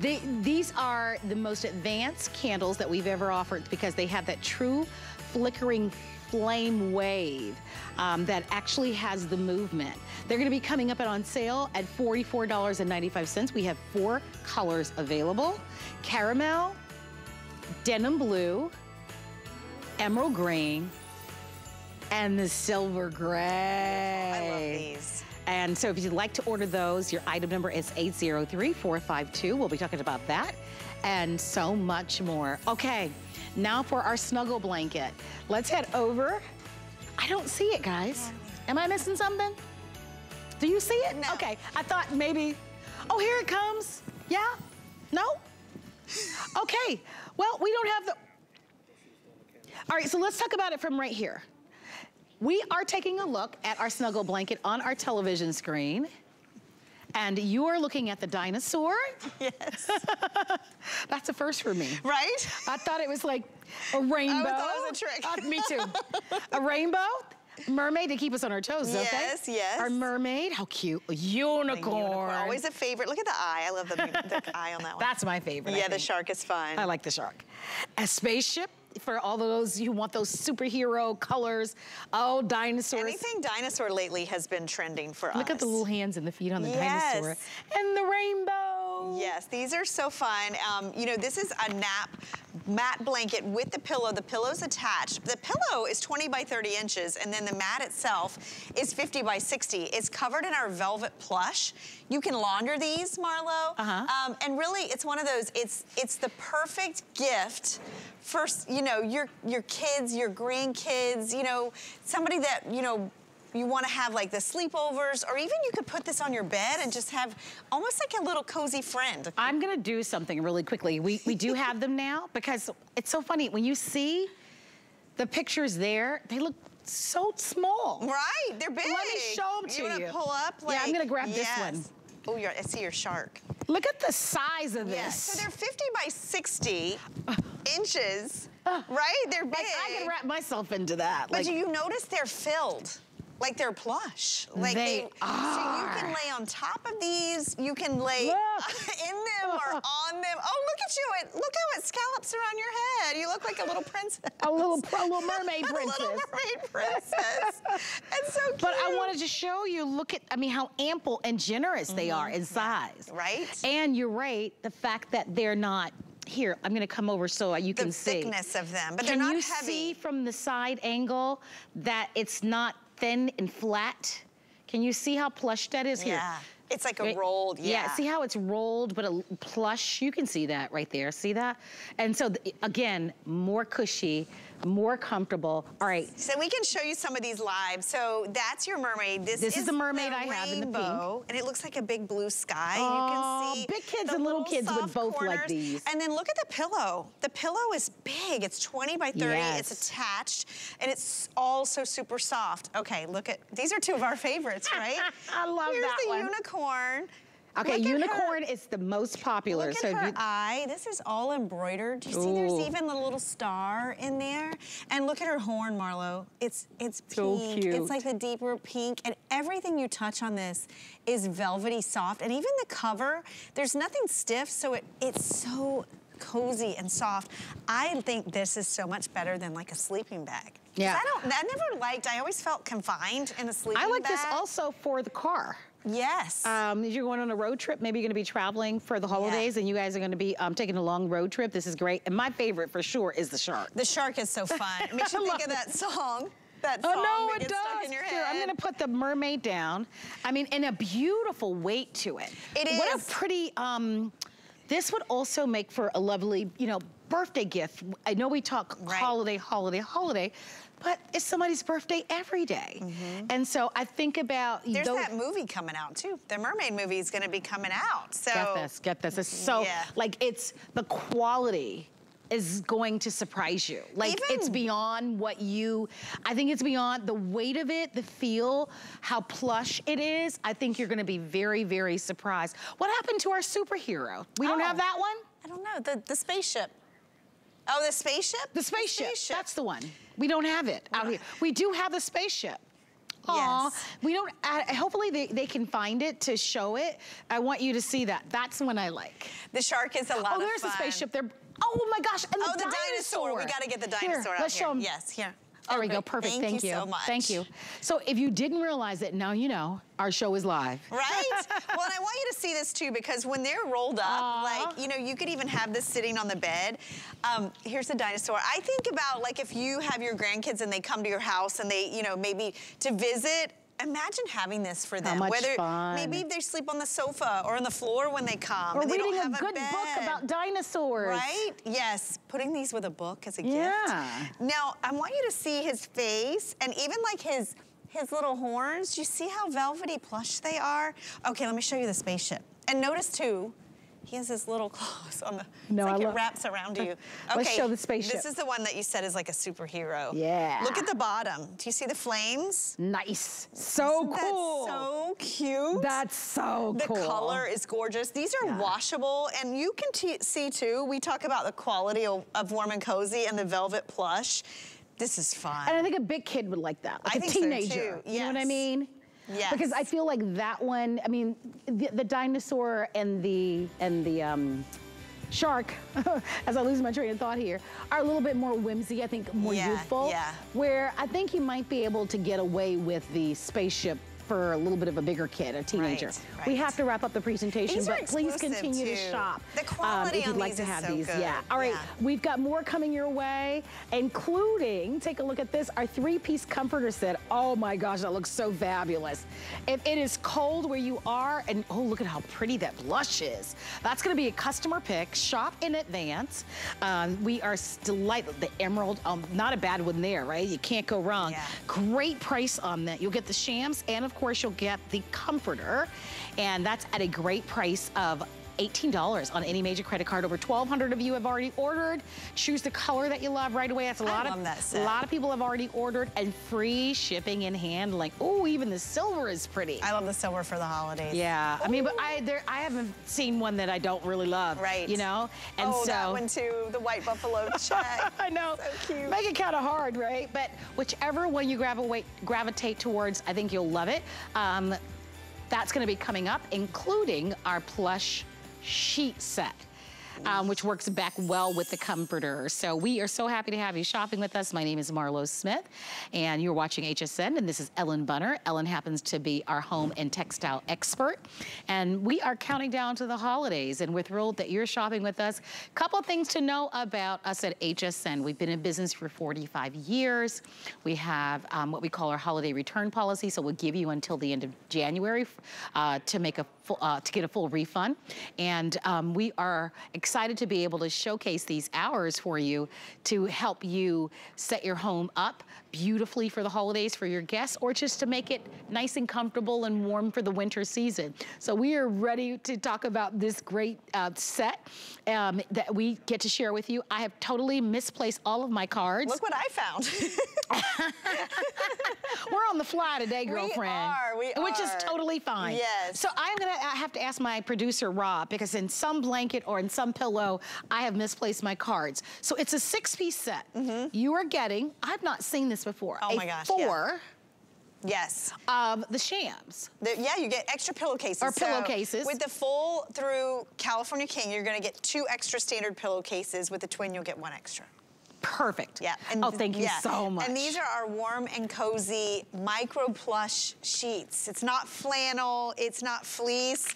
These are the most advanced candles that we've ever offered because they have that true flickering flame wave um, that actually has the movement. They're gonna be coming up and on sale at $44.95. We have four colors available. Caramel, denim blue, emerald green, and the silver gray. I love these. And so if you'd like to order those, your item number is 803452. We'll be talking about that and so much more. Okay, now for our snuggle blanket. Let's head over. I don't see it, guys. Am I missing something? Do you see it? No. Okay, I thought maybe, oh, here it comes. Yeah? No? Okay, well, we don't have the, all right, so let's talk about it from right here. We are taking a look at our snuggle blanket on our television screen. And you're looking at the dinosaur. Yes. That's a first for me. right? I thought it was like a rainbow. I thought it was a trick. Uh, me too. a rainbow, mermaid to keep us on our toes, don't they? Yes, yes. Our mermaid, how cute. A A unicorn. unicorn. Always a favorite. Look at the eye. I love the, the eye on that one. That's my favorite. Yeah, the shark is fun. I like the shark. A spaceship for all those who want those superhero colors. Oh, dinosaurs. Anything dinosaur lately has been trending for us. Look at the little hands and the feet on the Yes. dinosaur. And the rainbow. Yes, these are so fun. Um, you know, this is a nap mat blanket with the pillow. The pillow's attached. The pillow is 20 by 30 inches, and then the mat itself is 50 by 60. It's covered in our velvet plush. You can launder these, Marlo. Uh-huh. Um, and really, it's one of those, it's it's the perfect gift for, you know, your, your kids, your grandkids, you know, somebody that, you know, you want to have like the sleepovers, or even you could put this on your bed and just have almost like a little cozy friend. I'm gonna do something really quickly. We, we do have them now because it's so funny. When you see the pictures there, they look so small. Right, they're big. Let me show 'em to you. You wanna pull up? Yeah, I'm gonna grab this yes. one. Oh, you're, I see your shark. Look at the size of this. Yes. So they're 50 by 60 inches, right? They're big. like I can wrap myself into that. But like, do you notice they're filled? Like they're plush. Like They So you can lay on top of these. You can lay Look. in them or on them. Oh, look at you! It, look how it scallops around your head. You look like a little princess. a little, a little mermaid princess. a little mermaid princess. it's so cute. But I wanted to show you, look at, I mean, how ample and generous they are in size. Mm-hmm. Right. And you're right, the fact that they're not, here, I'm gonna come over so you the can see. The thickness of them, but Can they're not heavy. Can you see from the side angle that it's not thin and flat? Can you see how plush that is here? Yeah. It's like a Right? rolled, yeah. see how it's rolled, but a plush? You can see that right there. See that? And so, th- again, more cushy, more comfortable. All right, So we can show you some of these live. So that's your mermaid. This, This is the mermaid the I have in the pink. And it looks like a big blue sky. Aw, you can see big kids and little kids would both like these. And then look at the pillow. The pillow is big. It's 20 by 30. Yes. It's attached. And it's also super soft. Okay, look at, these are two of our favorites, right? I love that. one. Here's the unicorn. Okay, Look her. unicorn is the most popular. Look so at her you- eye. This is all embroidered. Do you see there's even the little star in there? And look at her horn, Marlo. It's it's So pink. cute. It's like the deeper pink. And everything you touch on this is velvety soft. And even the cover, there's nothing stiff, so it, it's so cozy and soft. I think this is so much better than like a sleeping bag. Yeah. I don't I never liked, I always felt confined in a sleeping bag. I bag. like this also for the car. Yes. Um, you're going on a road trip, maybe you're gonna be traveling for the holidays and you guys are gonna be um, taking a long road trip. This is great. And my favorite for sure is the shark. The shark is so fun. It makes you think of that song. That song Oh song no, it does. stuck in your Here, I'm gonna put the mermaid down. I mean, and a beautiful weight to it. It is. What a pretty, um, this would also make for a lovely, you know, birthday gift. I know we talk Right. holiday, holiday, holiday, but it's somebody's birthday every day. Mm-hmm. And so I think about. There's those, that movie coming out too. The Mermaid movie is going to be coming out. So Get this, get this. It's so, Yeah. like, it's the quality is going to surprise you. Like, it's beyond what you, I think it's beyond the weight of it, the feel, how plush it is. I think you're gonna be very, very surprised. What happened to our superhero? We don't Oh. have that one? I don't know the the spaceship. Oh, the spaceship. The spaceship, that's the one. We don't have it out here. We do have the spaceship. Aw, Yes. we don't, uh, hopefully they, they can find it to show it. I want you to see that. That's one I like. The shark is a lot Oh, of there's the spaceship there. Oh my gosh, and Oh, the, the dinosaur. We got to get the Here, dinosaur out let's here. show. Yes, here. There Oh, we go, perfect, Thank, thank, you. so much. Thank you. So if you didn't realize it, now you know, our show is live. Right? well, and I want you to see this too because when they're rolled up, Aw. like, you know, you could even have this sitting on the bed. Um, here's the dinosaur. I think about like if you have your grandkids and they come to your house and they, you know, maybe to visit. Imagine having this for them. How much Whether fun. maybe they sleep on the sofa or on the floor when they come. Or and they don't reading a good bed. book about dinosaurs. Right? Yes. Putting these with a book as a gift. Yeah. Now, I want you to see his face and even like his his little horns. Do you see how velvety plush they are? Okay, let me show you the spaceship. And notice too, he has his little claws on the, No, like it wraps around you. Okay, Let's show the spaceship. This is the one that you said is like a superhero. Yeah. Look at the bottom. Do you see the flames? Nice. So Isn't that cool. so cute. That's so The cool. color is gorgeous. These are Yeah. washable, and you can t- see too, we talk about the quality of, of warm and cozy and the velvet plush. This is fun. And I think a big kid would like that, like I a think so, teenager. too. You know what I mean? Yes. Because I feel like that one. I mean, the, the dinosaur and the and the um, shark, as I lose my train of thought here, are a little bit more whimsy. I think more Yeah, youthful. yeah. Where I think you might be able to get away with the spaceship. For a little bit of a bigger kid, a teenager. Right, We have to wrap up the presentation, These but please continue to shop. The quality if you'd like these to have so these. good. Yeah. All right. Yeah. We've got more coming your way, including, take a look at this, our three-piece comforter set. Oh my gosh, that looks so fabulous. If it is cold where you are, and oh, look at how pretty that blush is. That's gonna be a customer pick. Shop in advance. Um, we are delighted. The emerald, um, not a bad one there, right? You can't go wrong. Yeah. Great price on that. You'll get the shams, and of course, you'll get the comforter. And that's at a great price of $18 on any major credit card. Over 1,200 of you have already ordered. Choose the color that you love right away. That's a I lot love of that set. a lot of people have already ordered, and free shipping and handling. Oh, even the silver is pretty. I love the silver for the holidays. yeah, I mean, but I there I haven't seen one that I don't really love. Right. You know, and oh, so that one too, the white buffalo check. I know. So cute. Make it kind of hard, right? But whichever one you gravitate, gravitate towards, I think you'll love it. Um, that's going to be coming up, including our plush sheet set. Um, which works back well with the comforter. So we are so happy to have you shopping with us. My name is Marlo Smith, and you're watching HSN, and this is Ellen Bunner. Ellen happens to be our home and textile expert, and we are counting down to the holidays, and we're thrilled that you're shopping with us. Couple things to know about us at HSN. We've been in business for 45 years. We have um, what we call our holiday return policy, so we'll give you until the end of January uh, to make a full, uh, to get a full refund. And um, we are excited to be able to showcase these hours for you to help you set your home up beautifully for the holidays for your guests or just to make it nice and comfortable and warm for the winter season. So we are ready to talk about this great uh, set um, that we get to share with you. I have totally misplaced all of my cards. Look what I found. We're on the fly today, girlfriend. We are, we are. Which is totally fine. Yes. So I'm gonna I have to ask my producer Rob because in some blanket or in some pillow, I have misplaced my cards. So it's a six-piece set. Mm-hmm. You are getting. I've not seen this before. Oh my gosh, yeah. Four yes. of the shams. The- yeah, you get extra pillowcases. Or So pillowcases. With the full through California King, you're gonna get two extra standard pillowcases. With the twin, you'll get one extra. Perfect. Yeah. oh, thank you yeah. so much. And these are our warm and cozy micro plush sheets. It's not flannel, it's not fleece.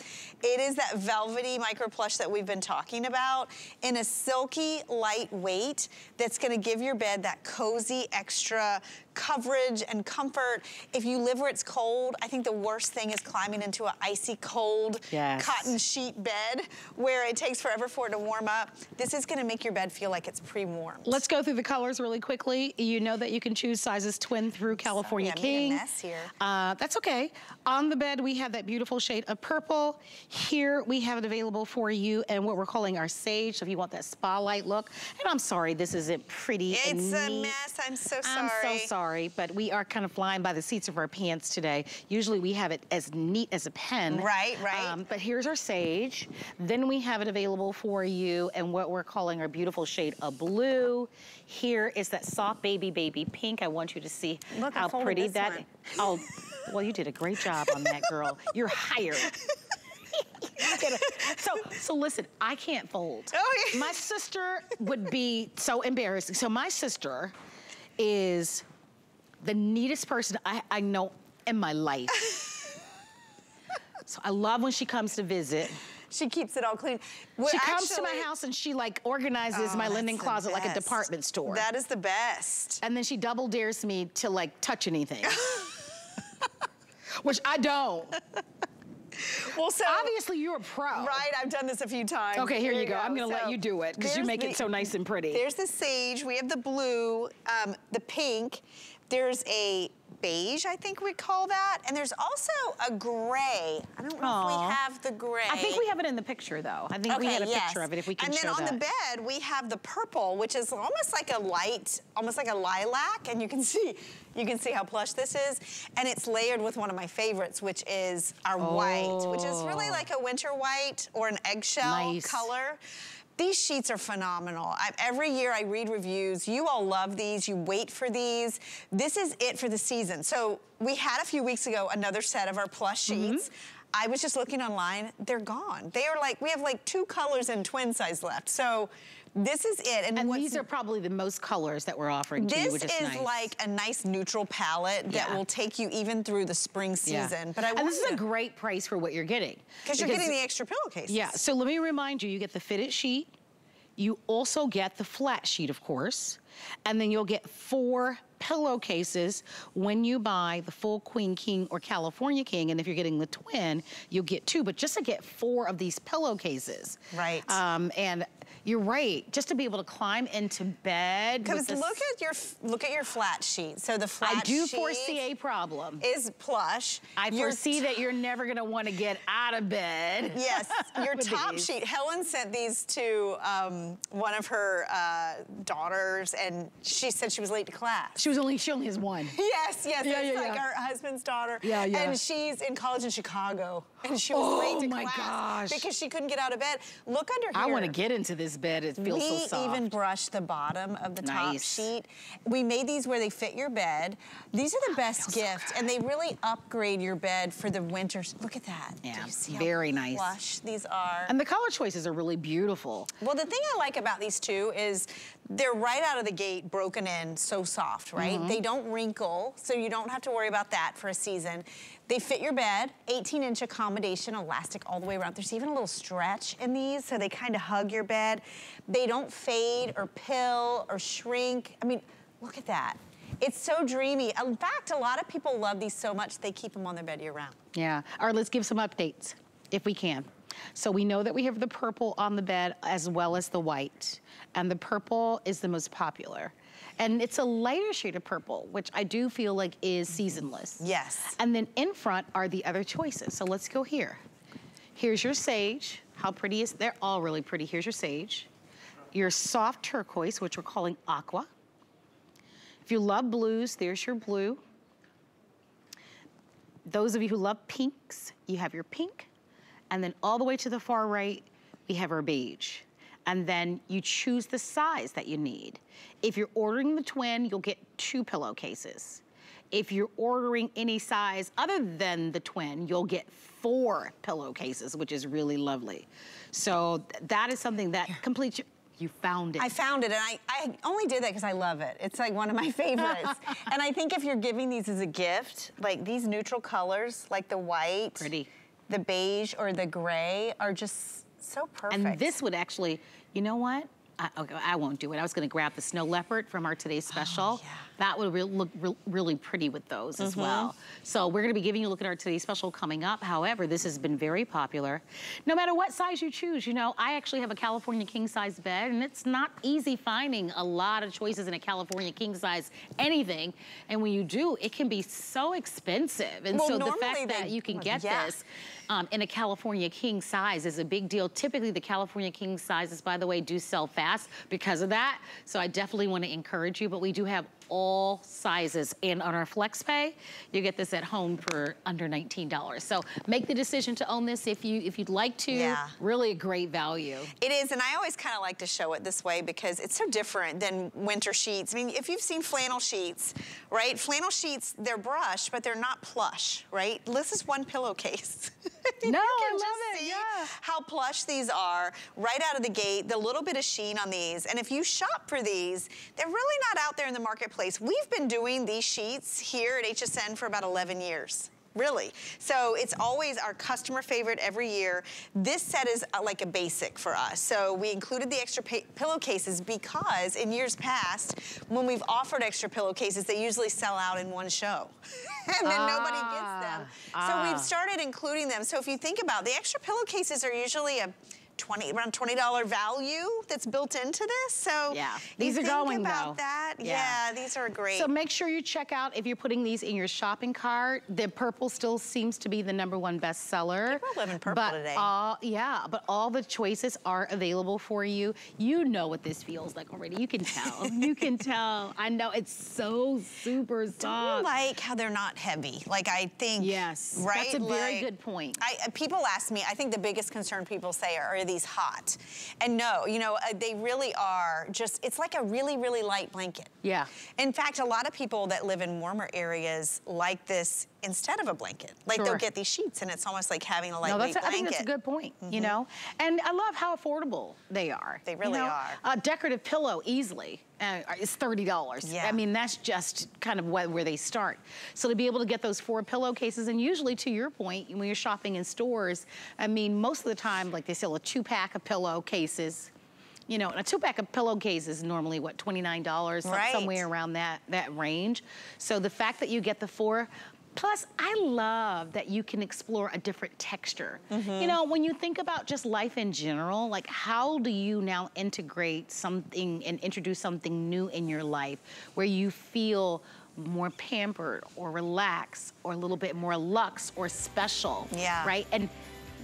It is that velvety micro plush that we've been talking about in a silky lightweight that's gonna give your bed that cozy extra coverage and comfort. If you live where it's cold, I think the worst thing is climbing into an icy cold Yes. cotton sheet bed where it takes forever for it to warm up. This is gonna make your bed feel like it's pre-warmed. Let's go through the colors really quickly. You know that you can choose sizes twin through California made a King. mess here. Uh, that's okay. On the bed, we have that beautiful shade of purple. Here we have it available for you and what we're calling our sage. So if you want that spotlight look, and I'm sorry this isn't pretty It's a mess, I'm so sorry. I'm so sorry, but we are kind of flying by the seats of our pants today. Usually we have it as neat as a pen. Right, right. Um, but here's our sage. Then we have it available for you and what we're calling our beautiful shade of blue. Here is that soft baby, baby pink. I want you to see Look, how pretty that. One. Oh, well, you did a great job on that, girl. You're hired. so, so listen, I can't fold. Oh, yeah. My sister would be so embarrassing. So my sister is the neatest person I, I know in my life. so I love when she comes to visit. She keeps it all clean. She comes to my house and she like organizes oh, my linen closet like a department store. That is the best. And then she double dares me to like touch anything. Which I don't. Well, so obviously you're a pro. Right, I've done this a few times. Okay, here, here you go. go. I'm gonna so let you do it because you make the, it so nice and pretty. There's the sage. We have the blue, um, the pink. There's a beige, I think we call that. And there's also a gray. I don't know Aww. if we have the gray. I think we have it in the picture though. I think okay, we had a yes. picture of it if we can And then on that. the bed, we have the purple, which is almost like a light, almost like a lilac. And you can see, you can see how plush this is. And it's layered with one of my favorites, which is our oh. white, which is really oh. like a winter white or an eggshell nice. color. These sheets are phenomenal. I, every year I read reviews. You all love these. You wait for these. This is it for the season. So we had a few weeks ago another set of our mm-hmm. sheets. Mm -hmm. I was just looking online. They're gone. They are like, we have like two colors and twin size left. So this is it. And, and these are probably the most colors that we're offering to you, which is This is nice. like a nice neutral palette yeah. that will take you even through the spring season. Yeah. But I and this is a great price for what you're getting. Because you're getting the extra pillowcases. Yeah, so let me remind you, you get the fitted sheet, you also get the flat sheet, of course, and then you'll get four pillowcases when you buy the full Queen King or California King. And if you're getting the twin, you'll get two. But just to get four of these pillowcases. Right. Um, and you're right. Just to be able to climb into bed. Because look at your look at your flat sheet. So the flat sheet. I do foresee a problem. Is plush. I your foresee that you're never going to want to get out of bed. Yes. Your top these. sheet. Ellen sent these to um, one of her uh, daughters, and she said she was late to class. She was only she only has one. Yes. Yes. Yeah, yeah, like yeah. our husband's daughter. Yeah. Yeah. And she's in college in Chicago, and she was oh, late to oh my class gosh. because she couldn't get out of bed. Look under here. I want to get into this bed. It feels we so soft. We even brushed the bottom of the nice. top sheet. We made these where they fit your bed. These are the ah, best gifts, so and they really upgrade your bed for the winters. Look at that. Yeah, very nice. Plush these are. And the color choices are really beautiful. Well, the thing I like about these two is they're right out of the gate broken in, so soft, right? Mm -hmm. They don't wrinkle, so you don't have to worry about that for a season. They fit your bed, 18 inch accommodation, elastic all the way around. There's even a little stretch in these, so they kind of hug your bed. They don't fade or pill or shrink. I mean, look at that. It's so dreamy. In fact, a lot of people love these so much, they keep them on their bed year round. Yeah, all right, let's give some updates, if we can. So we know that we have the purple on the bed as well as the white. And the purple is the most popular. And it's a lighter shade of purple, which I do feel like is seasonless. Yes. And then in front are the other choices. So let's go here. Here's your sage. How pretty is, they're all really pretty. Here's your sage. Your soft turquoise, which we're calling aqua. If you love blues, there's your blue. Those of you who love pinks, you have your pink. And then all the way to the far right, we have our beige and then you choose the size that you need. If you're ordering the twin, you'll get two pillowcases. If you're ordering any size other than the twin, you'll get four pillowcases, which is really lovely. So that is something that completes your, you found it. I found it, and I, I only did that because I love it. It's like one of my favorites. and I think if you're giving these as a gift, like these neutral colors, like the white, Pretty. the beige, or the gray, are just so perfect. And this would actually, you know what? I, okay, I won't do it. I was gonna grab the snow leopard from our today's oh, special. Oh, yeah. That would re look re really pretty with those mm -hmm. as mm-hmm. well. So we're gonna be giving you a look at our today's special coming up. However, this has been very popular. No matter what size you choose, you know, I actually have a California king size bed and it's not easy finding a lot of choices in a California king size anything. And when you do, it can be so expensive. And well, so the fact that you can get yeah. this um, in a California king size is a big deal. Typically, the California king sizes, by the way, do sell fast because of that. So I definitely want to encourage you, but we do have all sizes. And on our FlexPay, you get this at home for under $19. So make the decision to own this if, you, if you'd like to. Yeah. Really a great value. It is, and I always kind of like to show it this way because it's so different than winter sheets. I mean, if you've seen flannel sheets, right? Flannel sheets, they're brushed, but they're not plush, right? This is one pillowcase. no, I love it, yeah. How plush these are right out of the gate, the little bit of sheen on these. And if you shop for these, they're really not out there in the marketplace. We've been doing these sheets here at HSN for about 11 years really. So it's always our customer favorite every year. This set is uh, like a basic for us. So we included the extra pillowcases because in years past, when we've offered extra pillowcases, they usually sell out in one show. and then ah, nobody gets them. Ah. So we've ah. started including them. So if you think about it, the extra pillowcases are usually a 20 around $20 value that's built into this. So yeah, these are going about though. that. Yeah. yeah. these are great. So make sure you check out if you're putting these in your shopping cart. The purple still seems to be the number one bestseller. We're living purple but today. All, yeah, but all the choices are available for you. You know what this feels like already. You can tell. you can tell. I know it's so super soft. Don't you like how they're not heavy? Like I think. Yes. Right. That's a very like, good point. I, people ask me. I think the biggest concern people say are, are these hot? And no, you know, uh, they really are just, it's like a really, really light blanket. Yeah. In fact, a lot of people that live in warmer areas like this instead of a blanket. Like sure. they'll get these sheets and it's almost like having a light no, that's, blanket. I think that's a good point, mm -hmm. you mm-hmm. know? And I love how affordable they are. They really you know? are. A decorative pillow easily uh, is $30. Yeah. I mean, that's just kind of where, where they start. So to be able to get those four pillowcases, and usually to your point, when you're shopping in stores, I mean, most of the time, like they sell a two pack of pillowcases, you know, a two pack of pillowcases is normally what, $29, right. somewhere around that, that range. So the fact that you get the four Plus, I love that you can explore a different texture. Mm -hmm. You know, when you think about just life in general, like how do you now integrate something and introduce something new in your life where you feel more pampered or relaxed or a little bit more luxe or special, yeah. right? And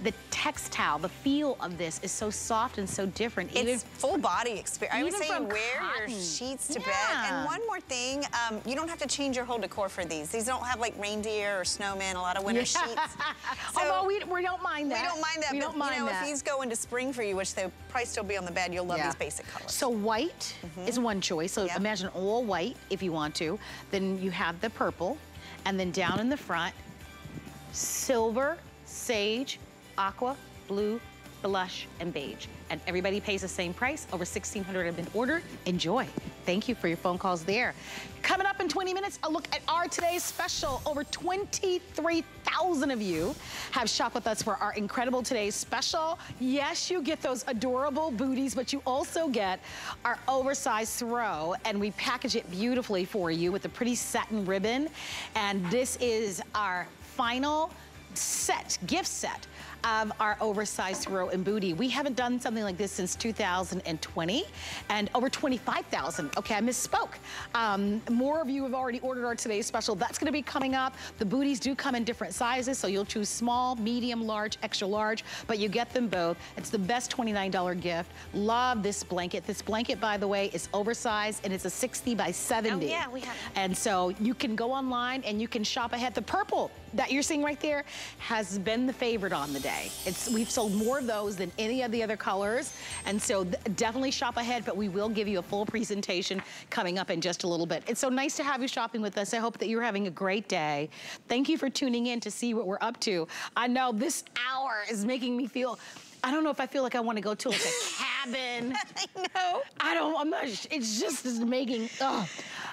the textile, the feel of this is so soft and so different. It's even, full body experience. I would say you wear cotton. your sheets to yeah. bed. And one more thing, um, you don't have to change your whole decor for these. These don't have like reindeer or snowman, a lot of winter yeah. sheets. So Although we, we don't mind that. We don't mind that. We but, don't mind you know, that. if these go into spring for you, which they'll probably still be on the bed, you'll love yeah. these basic colors. So white mm -hmm. is one choice. So yep. imagine all white if you want to. Then you have the purple. And then down in the front, silver, sage, aqua, blue, blush, and beige. And everybody pays the same price. Over 1,600 have been ordered. Enjoy. Thank you for your phone calls there. Coming up in 20 minutes, a look at our today's special. Over 23,000 of you have shopped with us for our incredible today's special. Yes, you get those adorable booties, but you also get our oversized throw, and we package it beautifully for you with a pretty satin ribbon. And this is our final set, gift set of our oversized throw and booty. We haven't done something like this since 2020 and over 25,000. Okay, I misspoke. Um, more of you have already ordered our today's special. That's gonna be coming up. The booties do come in different sizes, so you'll choose small, medium, large, extra large, but you get them both. It's the best $29 gift. Love this blanket. This blanket, by the way, is oversized and it's a 60 by 70. Oh, yeah, we have. And so you can go online and you can shop ahead. The purple that you're seeing right there has been the favorite on the day. It's, we've sold more of those than any of the other colors. And so definitely shop ahead, but we will give you a full presentation coming up in just a little bit. It's so nice to have you shopping with us. I hope that you're having a great day. Thank you for tuning in to see what we're up to. I know this hour is making me feel I don't know if I feel like I want to go to like a cabin. I know. I don't, I'm not, it's just making, oh.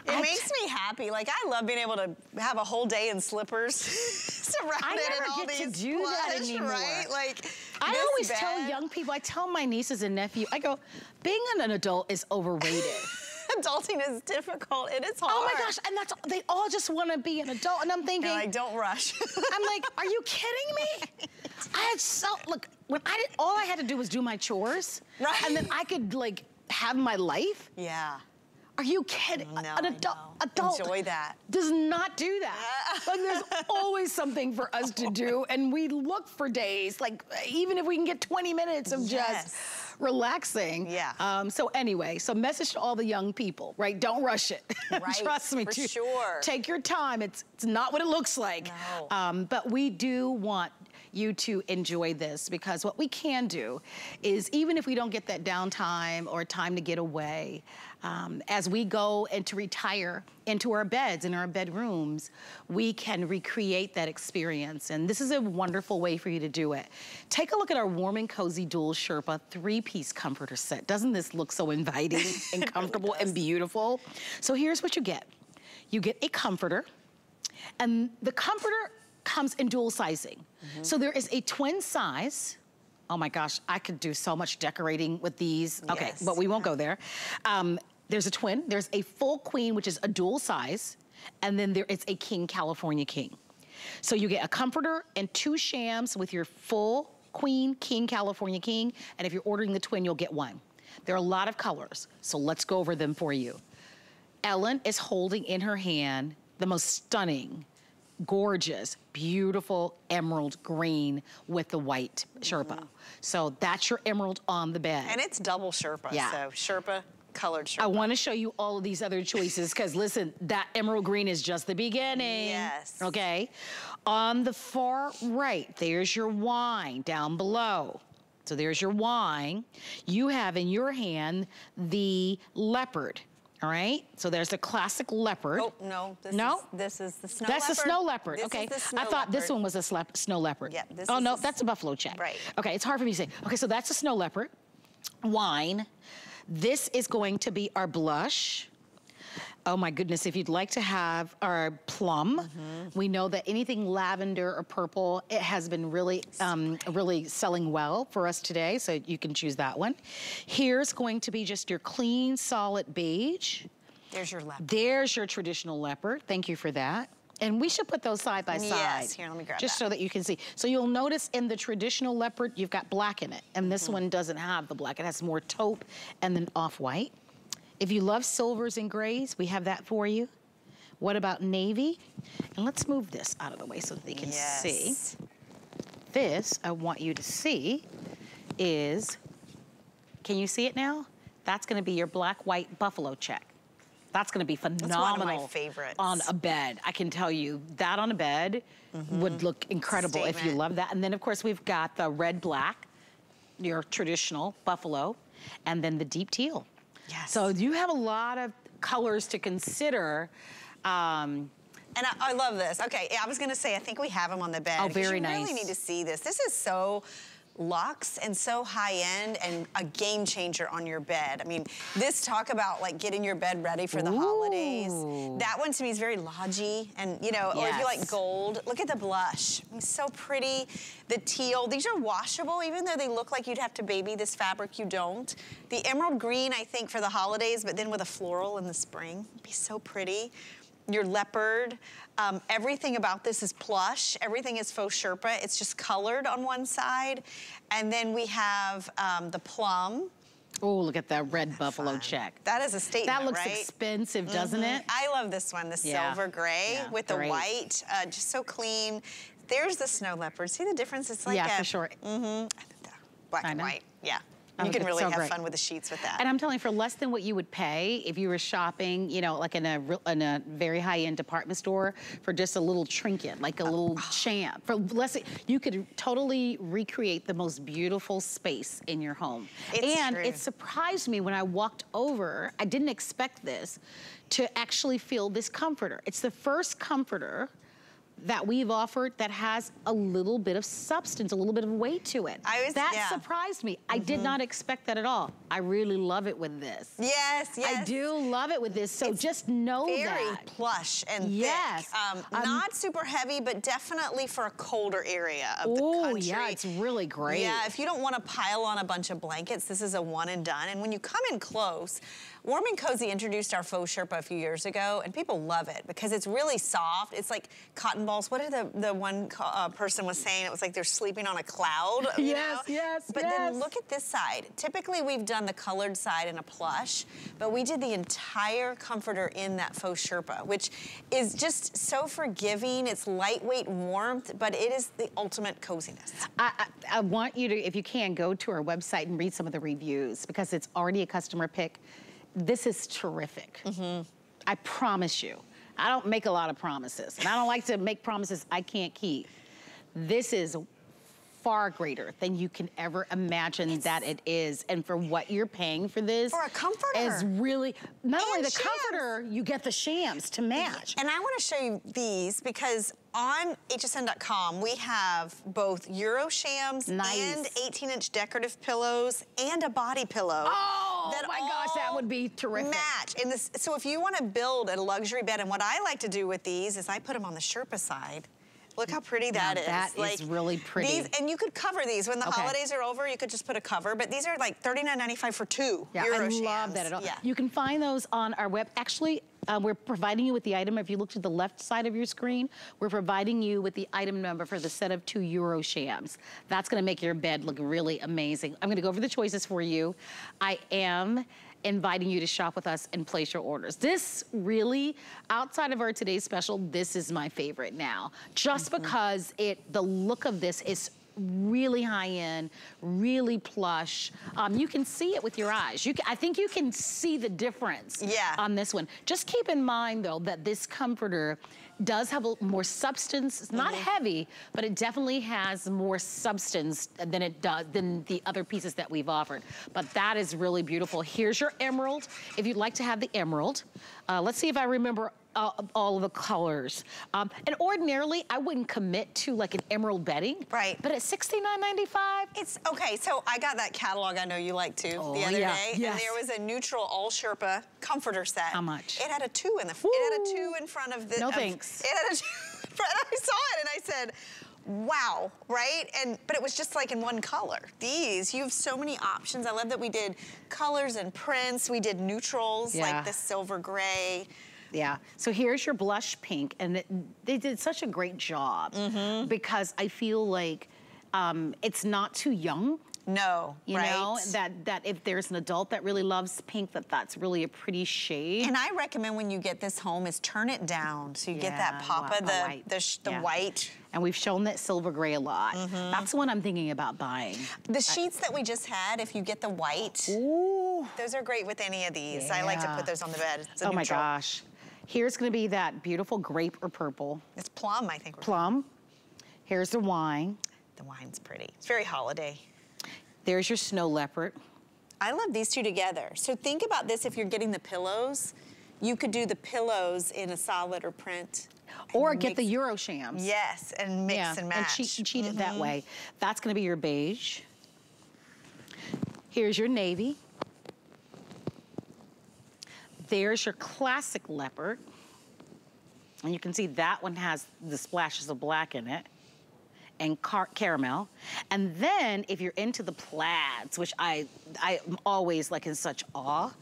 It I makes me happy. Like, I love being able to have a whole day in slippers surrounded I never in all get these to do plush, that anymore. Right? Like, I always bed. tell young people, I tell my nieces and nephew, I go, being an adult is overrated. Adulting is difficult and it's hard. Oh my gosh, and that's, they all just want to be an adult. And I'm thinking. Like, don't rush. I'm like, are you kidding me? I had so, look, when I did, all I had to do was do my chores. Right. And then I could like have my life. Yeah. Are you kidding? No, An adult, adult Enjoy that. does not do that. like there's always something for us to do and we look for days, like even if we can get 20 minutes of Yes. just relaxing. Yeah. Um, so anyway, so message to all the young people, right? Don't rush it. Right, Trust me. for sure. Take your time. It's, it's not what it looks like. No. Um, but we do want you to enjoy this because what we can do is even if we don't get that downtime or time to get away, um, as we go and to retire into our beds, in our bedrooms, we can recreate that experience. And this is a wonderful way for you to do it. Take a look at our Warm and Cozy Dual Sherpa three-piece comforter set. Doesn't this look so inviting and comfortable and beautiful? So here's what you get. You get a comforter, and the comforter comes in dual sizing. So there is a twin size. Oh my gosh, I could do so much decorating with these. Okay, but we won't go there. Um, there's a twin, there's a full queen, which is a dual size, and then there is a king California king. So you get a comforter and two shams with your full queen, king, California king, and if you're ordering the twin, you'll get one. There are a lot of colors, so let's go over them for you. Ellen is holding in her hand the most stunning, gorgeous, beautiful emerald green with the white Sherpa. Mm-hmm. So that's your emerald on the bed. And it's double Sherpa, Yeah. so Sherpa, colored Sherpa. I want to show you all of these other choices because listen, that emerald green is just the beginning. Yes. Okay. On the far right, there's your wine down below. So there's your wine. You have in your hand the leopard. All right. So there's the classic leopard. Oh, no. This No? Is, this is the snow That's leopard. the snow leopard. This okay. Snow I thought this one was a slep- snow leopard. Yeah, this oh no, that's a buffalo check. Right. Okay, it's hard for me to say. Okay, so that's a snow leopard. Wine. This is going to be our blush. Oh my goodness, if you'd like to have our plum, Mm-hmm. we know that anything lavender or purple, it has been really, um, really selling well for us today, so you can choose that one. Here's going to be just your clean, solid beige. There's your leopard. There's your traditional leopard. Thank you for that. And we should put those side by side. Yes, here, let me grab Just that. so that you can see. So you'll notice in the traditional leopard, you've got black in it. And this one doesn't have the black. It has more taupe and then off-white. If you love silvers and grays, we have that for you. What about navy? And let's move this out of the way so that they can see. Yes. This, I want you to see, is, can you see it now? That's gonna be your black, white buffalo check. That's gonna be one of my phenomenal. favorites. On a bed, I can tell you, that on a bed mm-hmm. would look incredible if you love that. And then of course we've got the red, black, your traditional buffalo, and then the deep teal. Yes. So you have a lot of colors to consider. Um, And I, I love this. Okay, I was gonna say, I think we have them on the bed. Oh, very you nice. really need to see this. This is so luxe and so high end and a game changer on your bed. I mean, this talk about like getting your bed ready for the holidays. That one to me is very lodgy and you know, or if you like gold, look at the blush. I mean, so pretty. The teal, these are washable, even though they look like you'd have to baby this fabric, you don't. The emerald green, I think, for the holidays, but then with a floral in the spring, It'd be so pretty. Your leopard, um, everything about this is plush. Everything is faux Sherpa. It's just colored on one side. And then we have um, the plum. oh, look at that red buffalo Fun. check. That is a statement, That looks right? expensive, doesn't Mhm. it? I love this one, the Yeah. silver gray Yeah, with the white, uh, just so clean. There's the snow leopard. See the difference? It's like yeah, a, for sure. Mm-hmm. Black and white. Yeah. Oh, you can really so have great. fun with the sheets with that. And I'm telling you, for less than what you would pay if you were shopping, you know, like in a real- in a very high-end department store for just a little trinket, like a oh. little champ. For less, you could totally recreate the most beautiful space in your home. It's and true. it surprised me when I walked over. I didn't expect this to actually feel this comforter. It's the first comforter that we've offered that has a little bit of substance, a little bit of weight to it. I was- that yeah. surprised me. I did not expect that at all. I really love it with this. yes, yes. I do love it with this. So just know Very that. plush and Yes. thick. Um, Um, not super heavy, but definitely for a colder area of the Oh, country. yeah, it's really great. Yeah, if you don't want to pile on a bunch of blankets, this is a one and done. And when you come in close, Warm and Cozy introduced our faux Sherpa a few years ago, and people love it because it's really soft. It's like cotton balls. What did the, the one uh, person was saying? It was like they're sleeping on a cloud. You yes, know? yes, But yes. then look at this side. Typically we've done the colored side in a plush, but we did the entire comforter in that faux Sherpa, which is just so forgiving. It's lightweight warmth, but it is the ultimate coziness. I, I, I want you to, if you can, go to our website and read some of the reviews because it's already a customer pick. This is terrific. Mm-hmm. I promise you. I don't make a lot of promises, and I don't like to make promises I can't keep. This is far greater than you can ever imagine that it is. And for what you're paying for this For a comforter. is really, not only the shams. comforter, you get the shams to match. And I want to show you these because on hsn.com we have both Euro shams Nice. and 18-inch decorative pillows and a body pillow. Oh, Oh that my gosh, that oh, would be terrific. Match. And this, so if you want to build a luxury bed, and what I like to do with these is I put them on the Sherpa side. Look how pretty Now that is. that is really pretty. These, and you could cover these. When the Okay. holidays are over, you could just put a cover. But these are like $39.95 for two Yeah, Euro I shams. love that at all. Yeah. You can find those on our web. Actually, uh, we're providing you with the item. If you look to the left side of your screen, we're providing you with the item number for the set of two Euro shams. That's gonna make your bed look really amazing. I'm gonna go over the choices for you. I am inviting you to shop with us and place your orders. This really, outside of our today's special, this is my favorite now. Just Mm-hmm. because it, the look of this is really high end, really plush. Um, you can see it with your eyes. You can, I think you can see the difference Yeah. on this one. Just keep in mind though that this comforter does have a, more substance. It's not heavy, but it definitely has more substance than it does than the other pieces that we've offered. But that is really beautiful. Here's your emerald. If you'd like to have the emerald, uh, let's see if I remember uh, all of the colors. Um, and ordinarily, I wouldn't commit to like an emerald bedding. Right. But at $69.95, It's okay. So I got that catalog I know you like too Oh, the other yeah, day, yes. and there was a neutral all Sherpa comforter set. How much? It had a two in the. It had a two in front of the. No of- thanks. It had a two. in front- I saw it and I said. Wow, right? And but it was just like in one color. These, you have so many options. I love that we did colors and prints. We did neutrals Yeah. like the silver gray. Yeah. So here's your blush pink, and it, they did such a great job Mm-hmm. because I feel like um, it's not too young. No, You right? know that that if there's an adult that really loves pink, that that's really a pretty shade. And I recommend when you get this home is turn it down so you get that Yeah, papa, wa- the white. the, sh- the Yeah. white. And we've shown that silver gray a lot. Mm-hmm. That's the one I'm thinking about buying. The sheets that we just had, if you get the white, Ooh. those are great with any of these. I like to put those on the bed. It's a Oh my gosh. Here's gonna be that beautiful grape or purple It's plum, I think. plum. Here's the wine. The wine's pretty. It's very holiday. There's your snow leopard. I love these two together. So think about this if you're getting the pillows. You could do the pillows in a solid or print. Or get the mix- Euro shams. Yes, and mix yeah, and match. Mm-hmm. cheat, cheat it that way. That's gonna be your beige. Here's your navy. There's your classic leopard. And you can see that one has the splashes of black in it and car- caramel. And then if you're into the plaids, which I, I'm always like in such awe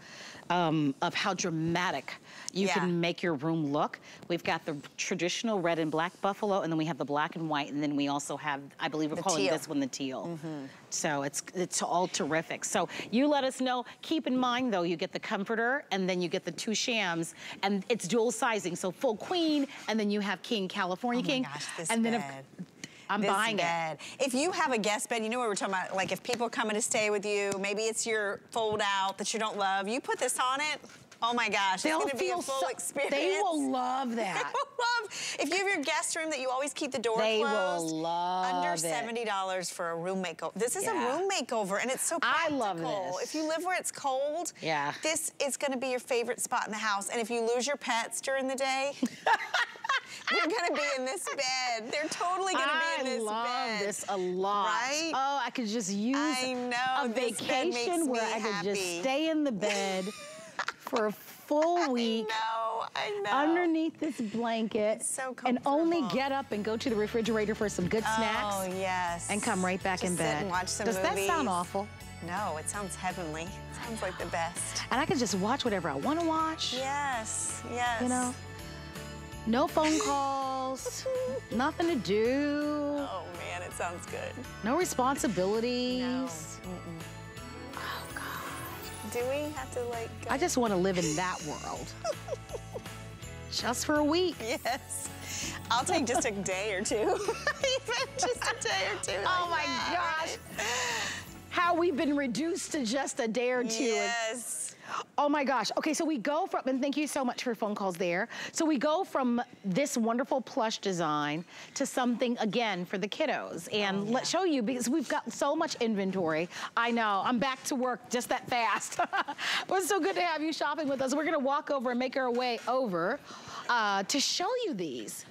um, of how dramatic you Yeah. can make your room look. We've got the traditional red and black buffalo, and then we have the black and white, and then we also have, I believe we're The calling teal. this one the teal. Mm-hmm. So it's it's all terrific. So you let us know. Keep in mind though, you get the comforter, and then you get the two shams, and it's dual sizing. So full queen, and then you have king, California Oh my king, gosh, this and then. I'm this buying it. bed. If you have a guest bed, you know what we're talking about, like if people coming to stay with you, maybe it's your fold out that you don't love, you put this on it, oh my gosh, They'll it's gonna be a full so, experience. They will love They that. will love, if you have your guest room that you always keep the door They will love under $70 for a room makeover. This is Yeah. a room makeover and it's so practical. I love this. If you live where it's cold, Yeah. this is gonna be your favorite spot in the house. And if you lose your pets during the day, you're gonna be in this bed. They're totally gonna be in this bed. I love this a lot. Right? Oh, I could just use I know, a this bed makes vacation where I could happy. just stay in the bed for a full week. I know, I know. Underneath this blanket, It's so and only get up and go to the refrigerator for some good snacks, Oh yes. and come right back Just in sit bed. and watch some Does that sound awful? No, it sounds heavenly. It sounds like the best. And I can just watch whatever I want to watch. Yes, yes. You know, no phone calls. nothing to do, Oh man, it sounds good. no responsibilities. No. Oh God. Do we have to like? Go? I just want to live in that world. just for a week. yes. I'll take just a day or two. Even just a day or two. Oh like my that, gosh. How we've been reduced to just a day or two. Yes. Oh my gosh. Okay, so we go from, and thank you so much for phone calls there. So we go from this wonderful plush design to something again for the kiddos. And let's show you because we've got so much inventory. I know, I'm back to work just that fast. but it's so good to have you shopping with us. We're gonna walk over and make our way over uh, to show you these.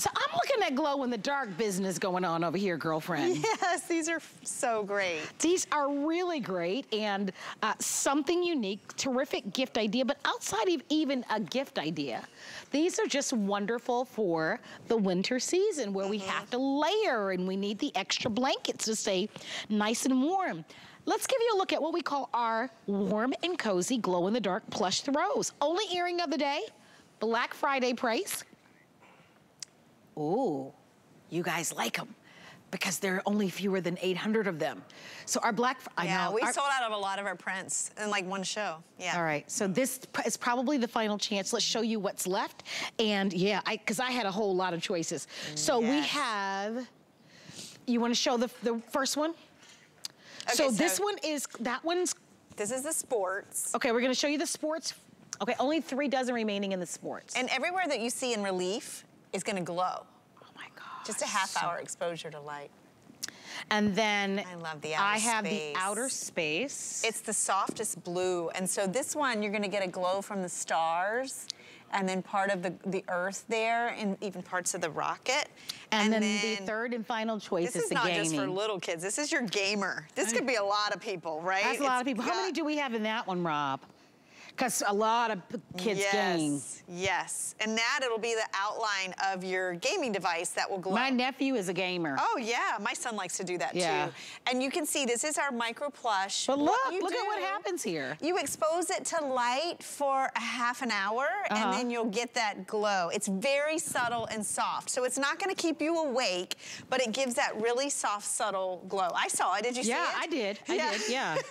So I'm looking at glow in the dark business going on over here, girlfriend. Yes, these are so great. These are really great and uh, something unique, terrific gift idea, but outside of even a gift idea, these are just wonderful for the winter season where we have to layer and we need the extra blankets to stay nice and warm. Let's give you a look at what we call our warm and cozy glow in the dark plush throws. Only earring of the day, Black Friday price. Ooh, you guys like them because there are only fewer than 800 of them. So our Black, I yeah, know. we our- sold out of a lot of our prints in like one show. Yeah. All right, so this is probably the final chance. Let's show you what's left. And yeah, I because I had a whole lot of choices. So we have, you wanna show the, the first one? Okay, so this one is, that one's, This is the sports. okay, we're gonna show you the sports. Okay, only three dozen remaining in the sports. And everywhere that you see in relief is gonna glow. Just a half hour exposure to light. And then I love the I outer have space. the outer space. It's the softest blue. And so this one, you're gonna get a glow from the stars and then part of the, the earth there and even parts of the rocket. and, then, the third and final choice This is is the not just for little kids. This is your gamer. This could be a lot of people, right? That's a lot of people. How many do we have in that one, Rob? Because a lot of kids yes, game. Yes. And that it'll be the outline of your gaming device that will glow. My nephew is a gamer. Oh yeah, my son likes to do that Yeah. too. And you can see this is our micro plush. But What look, look at what happens here. You expose it to light for a half an hour Uh-huh. and then you'll get that glow. It's very subtle and soft. So it's not gonna keep you awake, but it gives that really soft, subtle glow. I saw it, did you Yeah, see it? Yeah, I did. I Yeah. did. Yeah.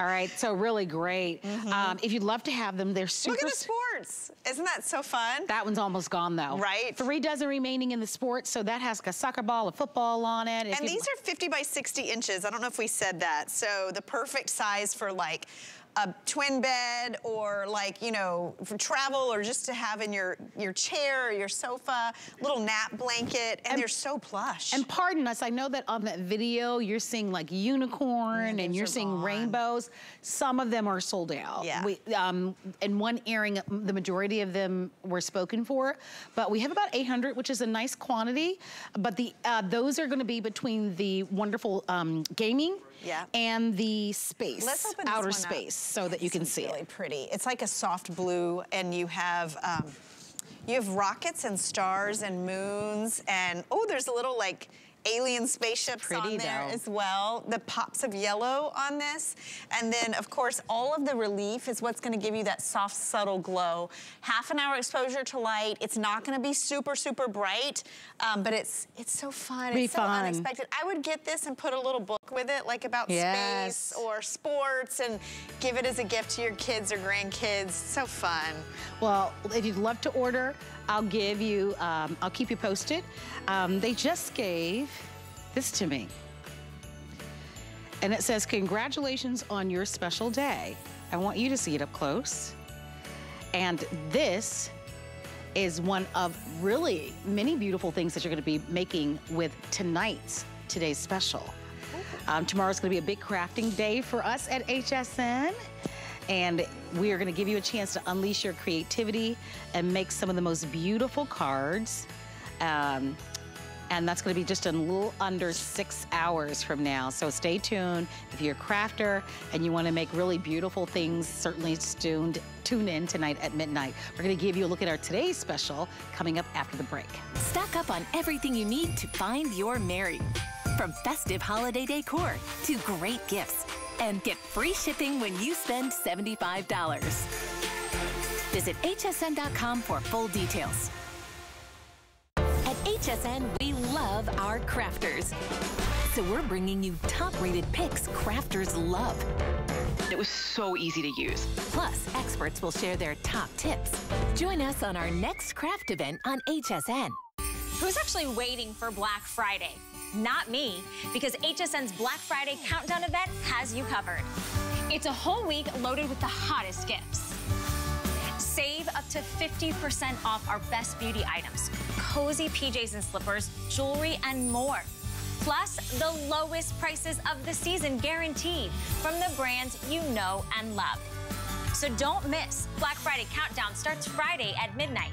All right, so really great. Um, if you'd love to have them, they're super. Look at the sports. Isn't that so fun? that one's almost gone though. Right. Three dozen remaining in the sports, so that has a soccer ball, a football on it. If And these are 50 by 60 inches. I don't know if we said that. So the perfect size for like a twin bed or like, you know, for travel or just to have in your, your chair or your sofa, little nap blanket. And, And- they're so plush. And pardon us, I know that on that video you're seeing like unicorn Yeah, and you're seeing gone. rainbows. Some of them are sold out. Yeah. We, um, in one airing, the majority of them were spoken for, but we have about 800, which is a nice quantity. But the uh, those are going to be between the wonderful um, gaming Yeah. and the space, Let's open outer one up. space, so that you can see really it. pretty. It's like a soft blue, and you have um, you have rockets and stars and moons, and oh, there's a little like alien spaceships Pretty, on there though. as well. The pops of yellow on this, and then of course all of the relief is what's going to give you that soft, subtle glow. Half an hour exposure to light. It's not going to be super, super bright, um, but it's it's so fun. Be it's so fun. unexpected. I would get this and put a little book with it, like about Yes. space or sports and give it as a gift to your kids or grandkids. So fun. Well, if you'd love to order, I'll give you, um, I'll keep you posted. Um, they just gave this to me. And it says, Congratulations on your special day. I want you to see it up close. And this is one of really many beautiful things that you're going to be making with tonight's today's special. Um, tomorrow's going to be a big crafting day for us at HSN. And we are going to give you a chance to unleash your creativity and make some of the most beautiful cards. Um, and that's going to be just a little under six hours from now. So stay tuned. If you're a crafter and you want to make really beautiful things, certainly tuned, tune in tonight at midnight. We're going to give you a look at our today's special coming up after the break. Stock up on everything you need to find your Mary. From festive holiday decor to great gifts. And get free shipping when you spend $75. Visit hsn.com for full details. At HSN, we love our crafters. So we're bringing you top-rated picks crafters love. It was so easy to use. Plus, experts will share their top tips. Join us on our next craft event on HSN. Who's actually waiting for Black Friday? Not me, because HSN's Black Friday Countdown event has you covered. It's a whole week loaded with the hottest gifts. Save up to 50% off our best beauty items, cozy PJs and slippers, jewelry, and more. Plus, the lowest prices of the season guaranteed from the brands you know and love. So don't miss. Black Friday Countdown starts Friday at midnight.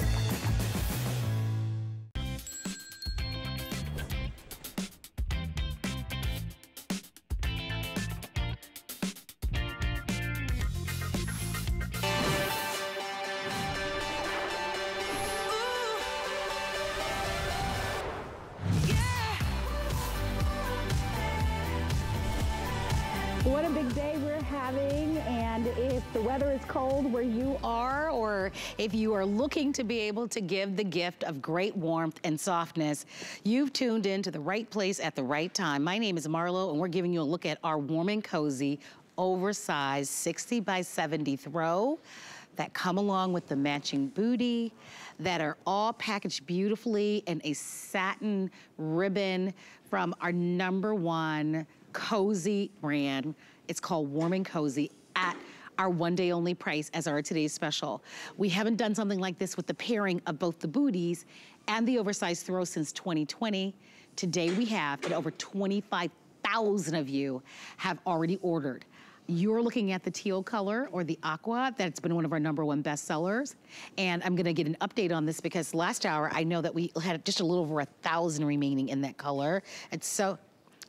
Big day we're having. And if the weather is cold where you are, or if you are looking to be able to give the gift of great warmth and softness, you've tuned in to the right place at the right time. My name is Marlo, and we're giving you a look at our warm and cozy, oversized 60 by 70 throw that come along with the matching booty that are all packaged beautifully in a satin ribbon from our number one cozy brand. It's called Warm and Cozy at our one day only price as our today's special. We haven't done something like this with the pairing of both the booties and the oversized throw since 2020. Today we have, and over 25,000 of you have already ordered. You're looking at the teal color or the aqua. That's been one of our number one bestsellers. And I'm gonna get an update on this because last hour I know that we had just a little over a thousand remaining in that color. It's so,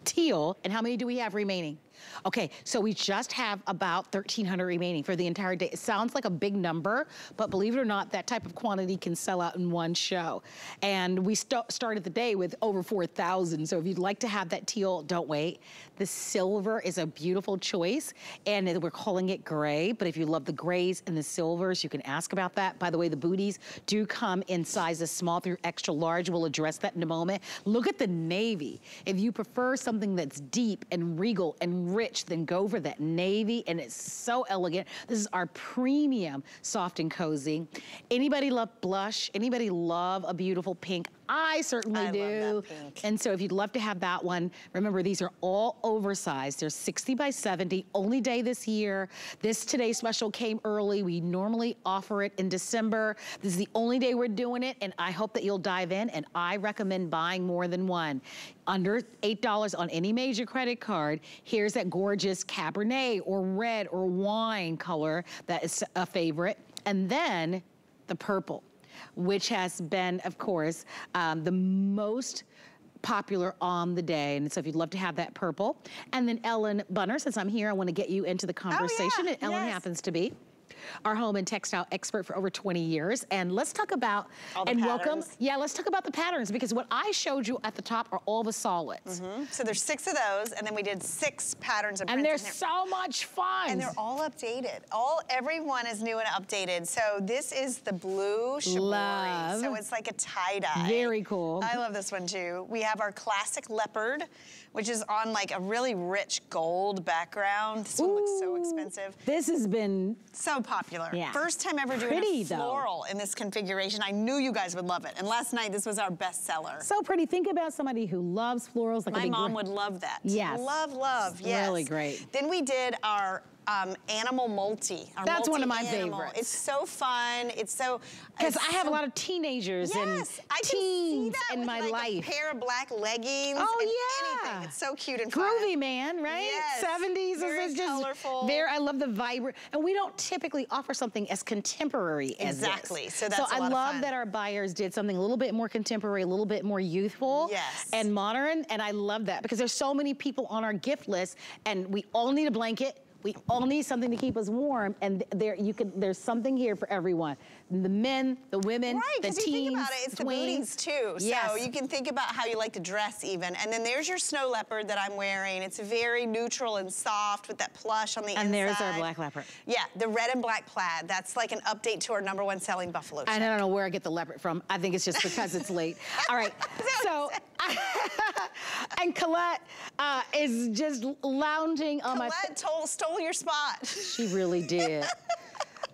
teal, and how many do we have remaining? Okay, so we just have about 1,300 remaining for the entire day. It sounds like a big number, but believe it or not, that type of quantity can sell out in one show. And we st started the day with over 4,000, so if you'd like to have that teal, don't wait. The silver is a beautiful choice, and we're calling it gray, but if you love the grays and the silvers, you can ask about that. By the way, the booties do come in sizes small through extra large. We'll address that in a moment. Look at the navy. If you prefer something that's deep and regal and rich, then go for that navy, and it's so elegant. This is our premium soft and cozy. Anybody love blush? Anybody love a beautiful pink? I certainly I do. And so if you'd love to have that one, remember these are all oversized. They're 60 by 70, only day this year. This today special came early. We normally offer it in December. This is the only day we're doing it, and I hope that you'll dive in, and I recommend buying more than one. Under $8 on any major credit card, here's that gorgeous Cabernet or red or wine color that is a favorite. And then the purple which has been, of course, um, the most popular on the day. And so if you'd love to have that purple. And then Ellen Bunner, since I'm here, I want to get you into the conversation. and Ellen yes. happens to be our home and textile expert for over 20 years. And let's talk about, and welcome, yeah, let's talk about the patterns because what I showed you at the top are all the solids. Mm-hmm. So there's six of those, and then we did six patterns of And prints they're in here. so much fun. And they're all updated. All everyone is new and updated. So this is the blue shibori. Love. So it's like a tie-dye. Very cool. I love this one too. We have our classic leopard, which is on like a really rich gold background. This one looks so expensive. This has been So popular. Yeah. First time ever doing Pretty, though. floral in this configuration. I knew you guys would love it. And last night this was our best seller. so pretty. Think about somebody who loves florals like My mom would love that. Yes. Love, love, yes. really great. Then we did our um, animal multi. That's one of my multi-animal. favorites. It's so fun. It's so Because I have so- a lot of teenagers Yes, and I can see teens that in my like life. A pair of black leggings. Oh and yeah, anything. It's so cute and fun. groovy, man. Right? Yes, 70s very is just colorful. There, I love the vibrant, and we don't typically offer something as contemporary as this. Exactly, so that's so I love fun. that our buyers did something a little bit more contemporary, a little bit more youthful, Yes. and modern, and I love that because there's so many people on our gift list, and we all need a blanket. We all need something to keep us warm, and there you can. There's something here for everyone: the men, the women, Right, the teens, you think about it, it's the tweens. booties too. So you can think about how you like to dress even. And then there's your snow leopard that I'm wearing. It's very neutral and soft with that plush on the inside. And there's our black leopard. Yeah, the red and black plaid. That's like an update to our number one selling buffalo And I don't know where I get the leopard from. I think it's just because it's late. All right. So, and Colette uh, is just lounging on my. Colette stole your spot. She really did.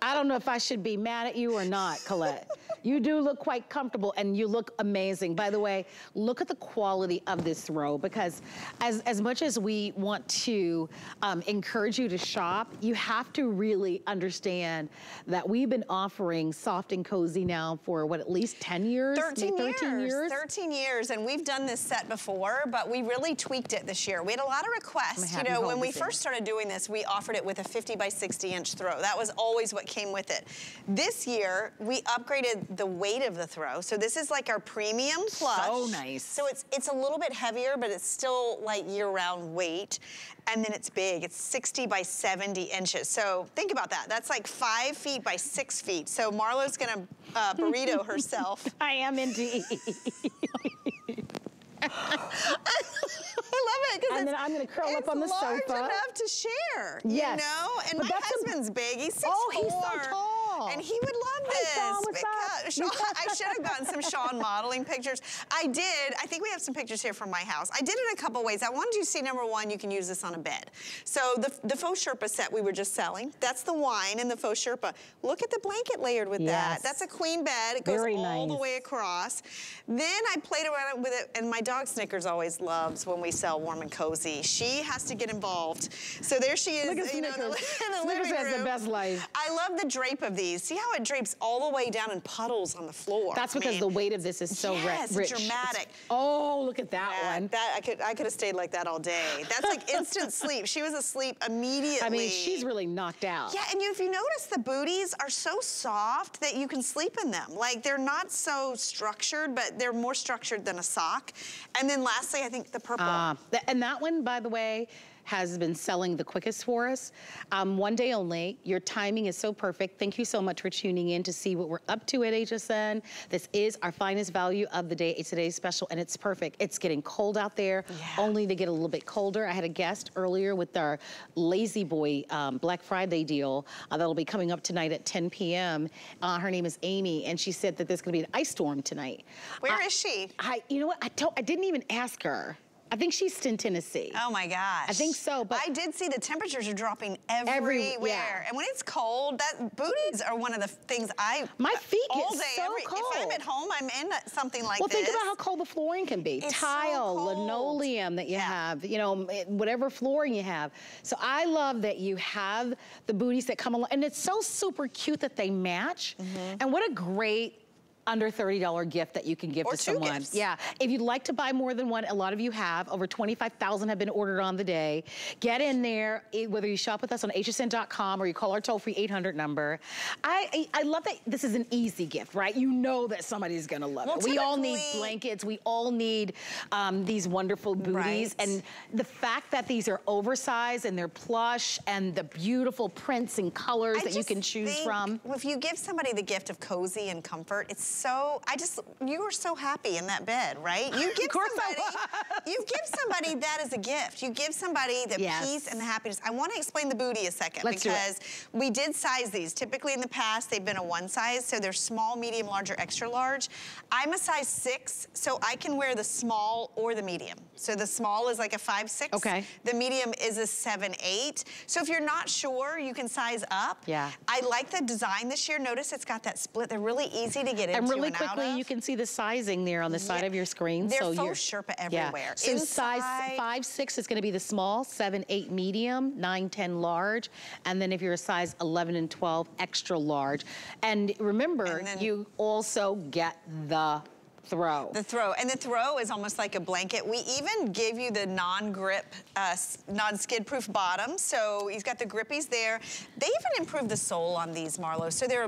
I don't know if I should be mad at you or not, Colette. You do look quite comfortable and you look amazing. By the way, look at the quality of this throw because as, as much as we want to um, encourage you to shop, you have to really understand that we've been offering soft and cozy now for what, at least 10 years? 13 Maybe 13 years? 13 years, and we've done this set before, but we really tweaked it this year. We had a lot of requests. You know, when we in. first started doing this, we offered it with a 50 by 60 inch throw. That was always what came with it. This year, we upgraded the weight of the throw. So this is like our premium plush. So nice. So it's it's a little bit heavier, but it's still like year-round weight. And then it's big. It's 60 by 70 inches. So think about that. That's like five feet by six feet. So Marlo's gonna uh, burrito herself. I am indeed. I love it because And then I'm gonna curl up on the large sofa. enough to share. Yes. You know, and But my that's a- husband's big. He's six Oh, he's so tall. and he would love Hi, this. Sean, what's Sean, I should have gotten some Sean modeling pictures. I did. I think we have some pictures here from my house. I did it a couple ways. I wanted you to see number one, you can use this on a bed. So the the faux Sherpa set we were just selling. That's the wine and the faux Sherpa. Look at the blanket layered with Yes. that. That's a queen bed. It goes Very all the way across. Then I played around with it, and my dog Snickers always loves when we sell warm and cozy. She has to get involved. So there she is, you know, in the, in the living has the room. Best life. I love the drape of these. See how it drapes all the way down in puddles on the floor. That's I because mean, the weight of this is so yes, rich. dramatic. It's- oh, look at that that, one. that I could I could have stayed like that all day. That's like instant sleep. She was asleep immediately. I mean, she's really knocked out. Yeah, and you, if you notice, the booties are so soft that you can sleep in them. Like they're not so structured, but they're more structured than a sock. And then lastly, I think the purple. Uh, and that one, by the way, has been selling the quickest for us. Um, one day only. Your timing is so perfect. Thank you so much for tuning in to see what we're up to at HSN. This is our finest value of the day. It's today's special, and it's perfect. It's getting cold out there. Yeah. Only to get a little bit colder. I had a guest earlier with our La-Z-Boy um, Black Friday deal uh, that'll be coming up tonight at 10 p.m. Uh, her name is Amy, and she said that there's going to be an ice storm tonight. Where Where is she? I, you know what? I, told, I didn't even ask her. I think she's in Tennessee. Oh my gosh. I think so, but- I did see the temperatures are dropping Every- everywhere. yeah. And when it's cold, that booties are one of the things I My feet all get day, so every, If I'm at home, I'm in something like well, this. think about how cold the flooring can be. It's so Tile, cold. linoleum that you Yeah. have, you know, whatever flooring you have. So I love that you have the booties that come along. And it's so super cute that they match. Mm-hmm. And what a great under $30 gift that you can give Or to someone. gifts. Yeah. If you'd like to buy more than one, a lot of you have. Over 25,000 have been ordered on the day. Get in there, whether you shop with us on hsn.com or you call our toll-free 800 number. I, I I love that this is an easy gift, right? You know that somebody's gonna love Well, it. We all need blankets. We all need um, these wonderful booties. Right. And the fact that these are oversized and they're plush and the beautiful prints and colors I that you can choose from. If you give somebody the gift of cozy and comfort, it's so. I just you were so happy in that bed, right? You give course I somebody. You give somebody that as a gift. You give somebody the Yes. peace and the happiness. I want to explain the booty a second Let's because we did size these. Typically in the past they've been a one size, so they're small, medium, large, or extra large. I'm a size six, so I can wear the small or the medium. So the small is like a five six. Okay. The medium is a seven eight. So if you're not sure, you can size up. Yeah. I like the design this year. Notice it's got that split. They're really easy to get into. And really quickly, you can see the sizing there on the side Yeah. of your screen. They're so faux you're- Sherpa yeah. everywhere. So size five, six is gonna be the small, seven, eight, medium, nine, 10, large. And then if you're a size 11 and 12, extra large. And remember, And you also get the throw. The throw, and the throw is almost like a blanket. We even give you the non-grip, uh, non-skid-proof bottom, so he's got the grippies there. They even improved the sole on these, Marlo, so they're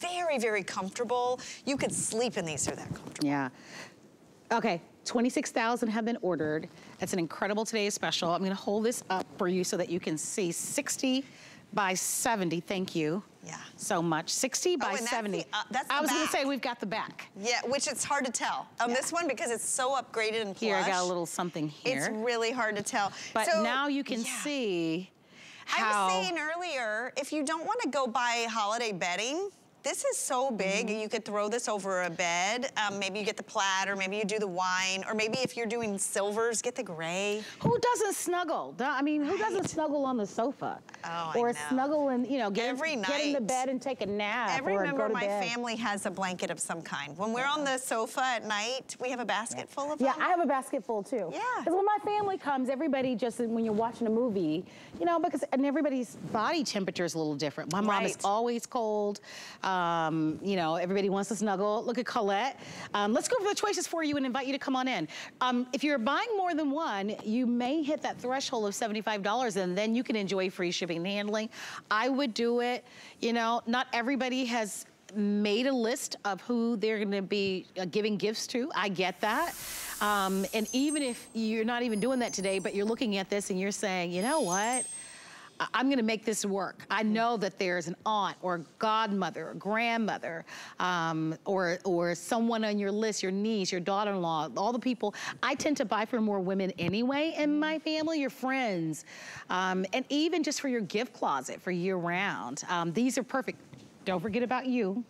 very, very comfortable. You could sleep in these, they're that comfortable. Yeah. Okay, 26,000 have been ordered. That's an incredible today's special. I'm gonna hold this up for you so that you can see 60 by 70, thank you. Yeah. So much, 60 by and that's the- 70. uh, I was gonna say we've got the back. Yeah, which it's hard to tell on this one because it's so upgraded and plush. Here, I got a little something here. It's really hard to tell. but So, now you can yeah. see I was saying earlier, if you don't want to go buy holiday bedding, this is so big, Mm-hmm. you could throw this over a bed. Um, maybe you get the plaid, or maybe you do the wine, or maybe if you're doing silvers, get the gray. Who doesn't snuggle? I mean, who doesn't snuggle on the sofa? Oh, I or snuggle and, you know, get, Every in, get in the bed and take a nap Every member of my bed. family has a blanket of some kind. When we're on the sofa at night, we have a basket full of Yeah, them. I have a basket full too. Yeah. Because when my family comes, everybody just when you're watching a movie, you know, because and everybody's body temperature is a little different. My mom is always cold. Um, you know, everybody wants to snuggle. Look at Colette. Um, let's go over the choices for you and invite you to come on in. Um, if you're buying more than one, you may hit that threshold of $75 and then you can enjoy free shipping and handling. I would do it. You know, not everybody has made a list of who they're gonna be uh, giving gifts to. I get that. Um, and even if you're not even doing that today, but you're looking at this and you're saying, you know what? I'm gonna make this work. I know that there's an aunt or a godmother or grandmother um, or, or someone on your list, your niece, your daughter-in-law, all the people. I tend to buy for more women anyway in my family, your friends, um, and even just for your gift closet for year round. Um, these are perfect. Don't forget about you.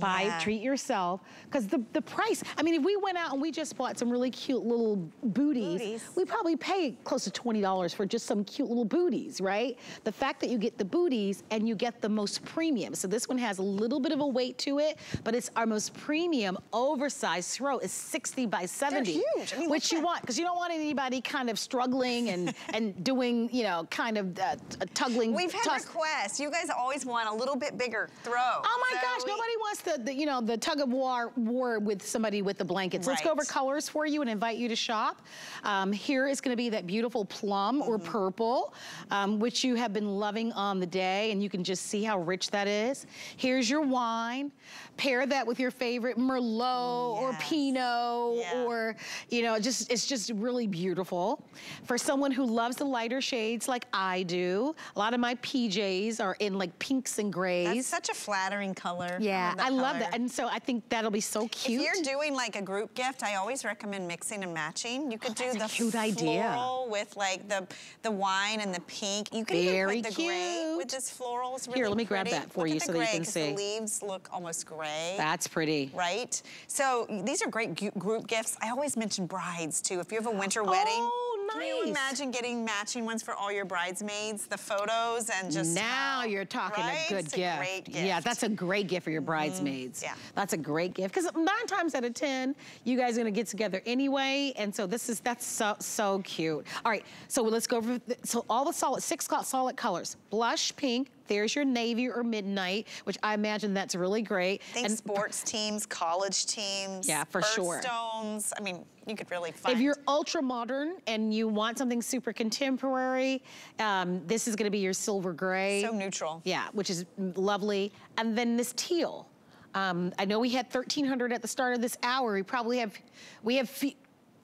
Buy, Yeah. treat yourself. Because the, the price, I mean, if we went out and we just bought some really cute little booties, Booties. we probably pay close to $20 for just some cute little booties, right? The fact that you get the booties and you get the most premium. So this one has a little bit of a weight to it, but it's our most premium oversized throw is 60 by 70. huge. I mean, which you at- want, because you don't want anybody kind of struggling and, and doing, you know, kind of uh, tuggling. We've had requests. You guys always want a little bit bigger throw. Oh my So gosh, we- nobody wants the, the, you know, the tug of war, war with somebody with the blankets. Let's go over colors for you and invite you to shop. Um, here is gonna be that beautiful plum or Mm-hmm. purple, um, which you have been loving on the day, and you can just see how rich that is. Here's your wine. Pair that with your favorite Merlot or Yes. Pinot Yeah. or, you know, just it's just really beautiful. For someone who loves the lighter shades like I do, a lot of my PJs are in like pinks and grays. That's such a flattering color. Yeah, I love that. And so I think that'll be so cute. If you're doing like a group gift, I always recommend mixing and matching. You could oh, do Oh, a the cute idea. floral with like the the wine and the pink. You can Very even put the gray with this floral. It's really Here, let me grab that for Look you so that you can see. The leaves look almost gray. That's pretty. Right? So these are great group gifts. I always mention brides too. If you have a winter wedding, Oh, can you imagine getting matching ones for all your bridesmaids, the photos and just now you're talking right? a good It's gift. great gift. Yeah, that's a great gift for your mm-hmm. bridesmaids. Yeah. That's a great gift. Because nine times out of 10, you guys are gonna get together anyway. And so this is, that's so, so cute. All right, so let's go over, the, so all the solid, six solid colors. Blush pink, there's your navy or midnight, which I imagine that's really great. I think sports teams, college teams, Yeah, for sure. birthstones. I mean, you could really find. If you're ultra modern and you want something super contemporary, um, this is gonna be your silver gray. so neutral. Yeah, which is lovely. And then this teal. Um, I know we had 1,300 at the start of this hour. We probably have, we have,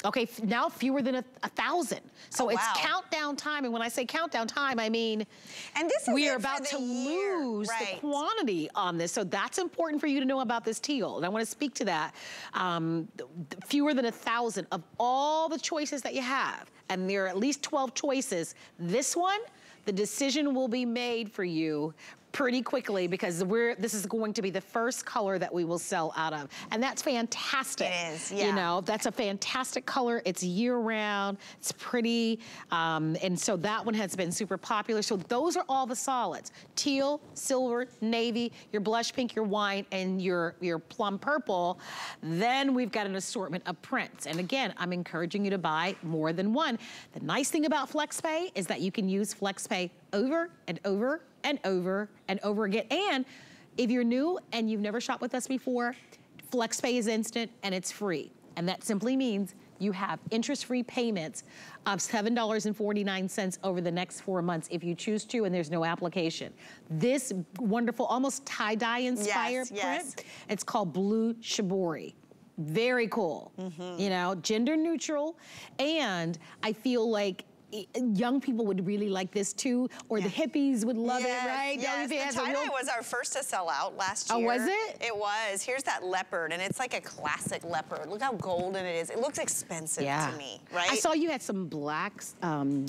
okay, now fewer than a, a thousand. So Oh, it's wow. countdown time. And when I say countdown time, I mean, And this is we are about to year, lose right. the quantity on this. So that's important for you to know about this teal. And I want to speak to that. Um, fewer than a thousand of all the choices that you have, and there are at least 12 choices. This one, the decision will be made for you pretty quickly because we're this is going to be the first color that we will sell out of. And that's fantastic. It is, yeah. You know, that's a fantastic color. It's year round, it's pretty. Um, and so that one has been super popular. So those are all the solids. Teal, silver, navy, your blush pink, your wine, and your, your plum purple. Then we've got an assortment of prints. And again, I'm encouraging you to buy more than one. The nice thing about FlexPay is that you can use FlexPay over and over and over and over again. And if you're new and you've never shopped with us before, FlexPay is instant and it's free. And that simply means you have interest-free payments of $7.49 over the next four months if you choose to, and there's no application. This wonderful, almost tie-dye inspired Yes, yes. print, it's called Blue Shibori. Very cool, Mm-hmm. you know, gender neutral, and I feel like young people would really like this too, or the hippies would love Yes, it, right? Yes, the tie-dye real- was our first to sell out last year. Oh, was it? It was. Here's that leopard, and it's like a classic leopard. Look how golden it is. It looks expensive yeah. to me, right? I saw you had some blacks, um,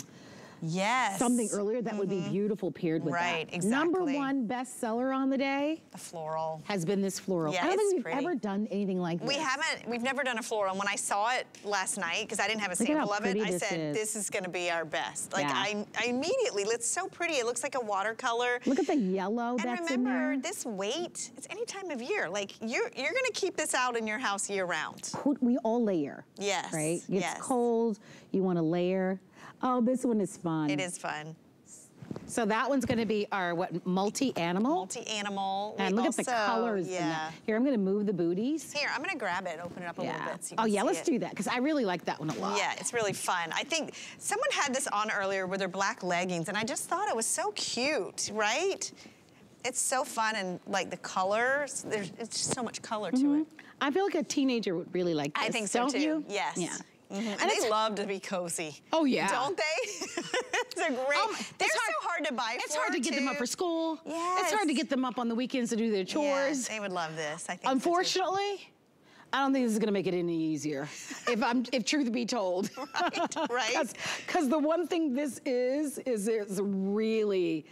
yes. something earlier that would be mm-hmm. beautiful paired with Right, that. Number exactly. one bestseller on the day The floral. has been this floral. Yeah, I don't think we've pretty. ever done anything like this. We haven't, we've never done a floral. And when I saw it last night, because I didn't have a Look sample of it, I this said, is. this is gonna be our best. Like Yeah. I, I immediately, it's so pretty. It looks like a watercolor. Look at the yellow And that's in remember, there. this weight, it's any time of year. Like you're, you're gonna keep this out in your house year round. We all layer. Yes, Right? It's yes. cold, you want to layer. Oh, this one is fun. It is fun. So that one's going to be our what multi-animal. Multi-animal. and We look at the also- colors. in Yeah. that. Here, I'm going to move the booties. Here, I'm gonna grab it, open it up a little bit. So you oh yeah, let's it. do that because I really like that one a lot. Yeah, it's really fun. I think someone had this on earlier with their black leggings, and I just thought it was so cute, right? It's so fun, and like the colors, there's it's just so much color to it. Mm-hmm. I feel like a teenager would really like this. I think so don't too. you? Yes. Yeah. Mhm. And And they love to be cozy. Oh, yeah. Don't they? They're great. Um, They're it's so hard to buy It's hard to get them up for school. Yeah. It's hard to get them up on the weekends to do their Yes, chores. they would love this. I think. Unfortunately, I don't think this is gonna make it any easier. if I'm, if truth be told. Right, right. Because the one thing this is, is it's really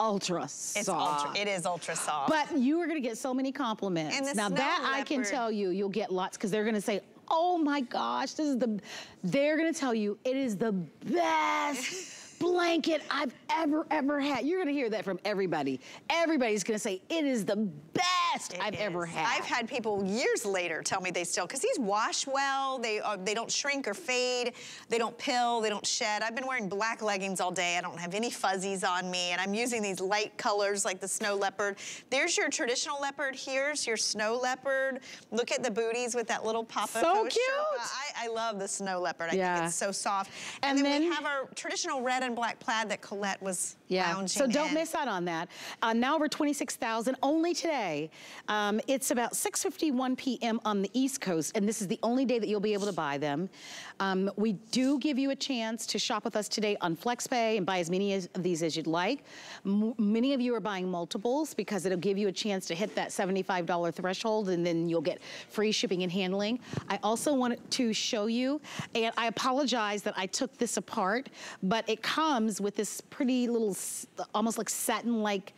ultra soft. It's ultra. It is ultra soft. But you are gonna get so many compliments. And the now that I can tell you, you'll get lots because they're gonna say, oh my gosh, this is the, they're gonna tell you it is the best blanket I've ever, ever had. You're gonna hear that from everybody. Everybody's gonna say, it is the best It I've ever had. I've had people years later tell me they still, because these wash well, they uh, they don't shrink or fade, they don't pill, they don't shed. I've been wearing black leggings all day. I don't have any fuzzies on me, and I'm using these light colors like the snow leopard. There's your traditional leopard. Here's your snow leopard. Look at the booties with that little papa. So faux cute. Sherpa. I, I love the snow leopard. I Yeah. think it's so soft. And And, then, we have our traditional red and black plaid that Colette was Yeah, lounging so don't in. miss out on that. Uh, now over 26,000 only today. Um, it's about 6.51 p.m. on the East Coast, and this is the only day that you'll be able to buy them. Um, we do give you a chance to shop with us today on FlexPay and buy as many of these as you'd like. M- many of you are buying multiples because it'll give you a chance to hit that $75 threshold, and then you'll get free shipping and handling. I also wanted to show you, and I apologize that I took this apart, but it comes with this pretty little, almost like satin-like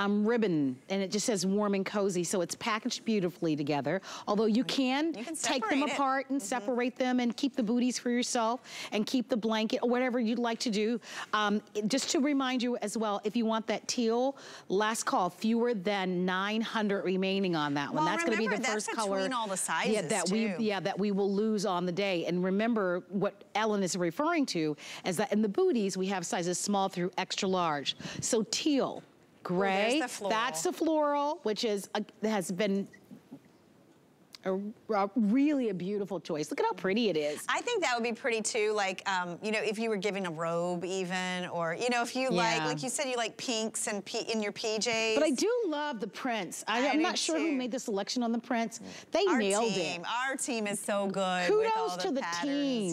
um, ribbon, and it just says warm and cozy, so it's packaged beautifully together. Although you can, You can take them it. apart and separate them and keep the booties for yourself and keep the blanket or whatever you'd like to do. Um, just to remind you as well, if you want that teal, last call, fewer than 900 remaining on that one. Well, that's gonna be the first color. all the sizes yeah, that we, yeah, that we will lose on the day. And remember what Ellen is referring to is that in the booties, we have sizes small through extra large. So teal, gray, the floral. that's the floral, which is, a, has been a, a really a beautiful choice. Look at how pretty it is. I think that would be pretty too, like, um, you know, if you were giving a robe even, or, you know, if you like, Yeah. like you said, you like pinks and P in your PJs. But I do love the prints. I, am not sure who made the selection on the prints. They our nailed team, it. Our team is so good with all Kudos the to the patterns.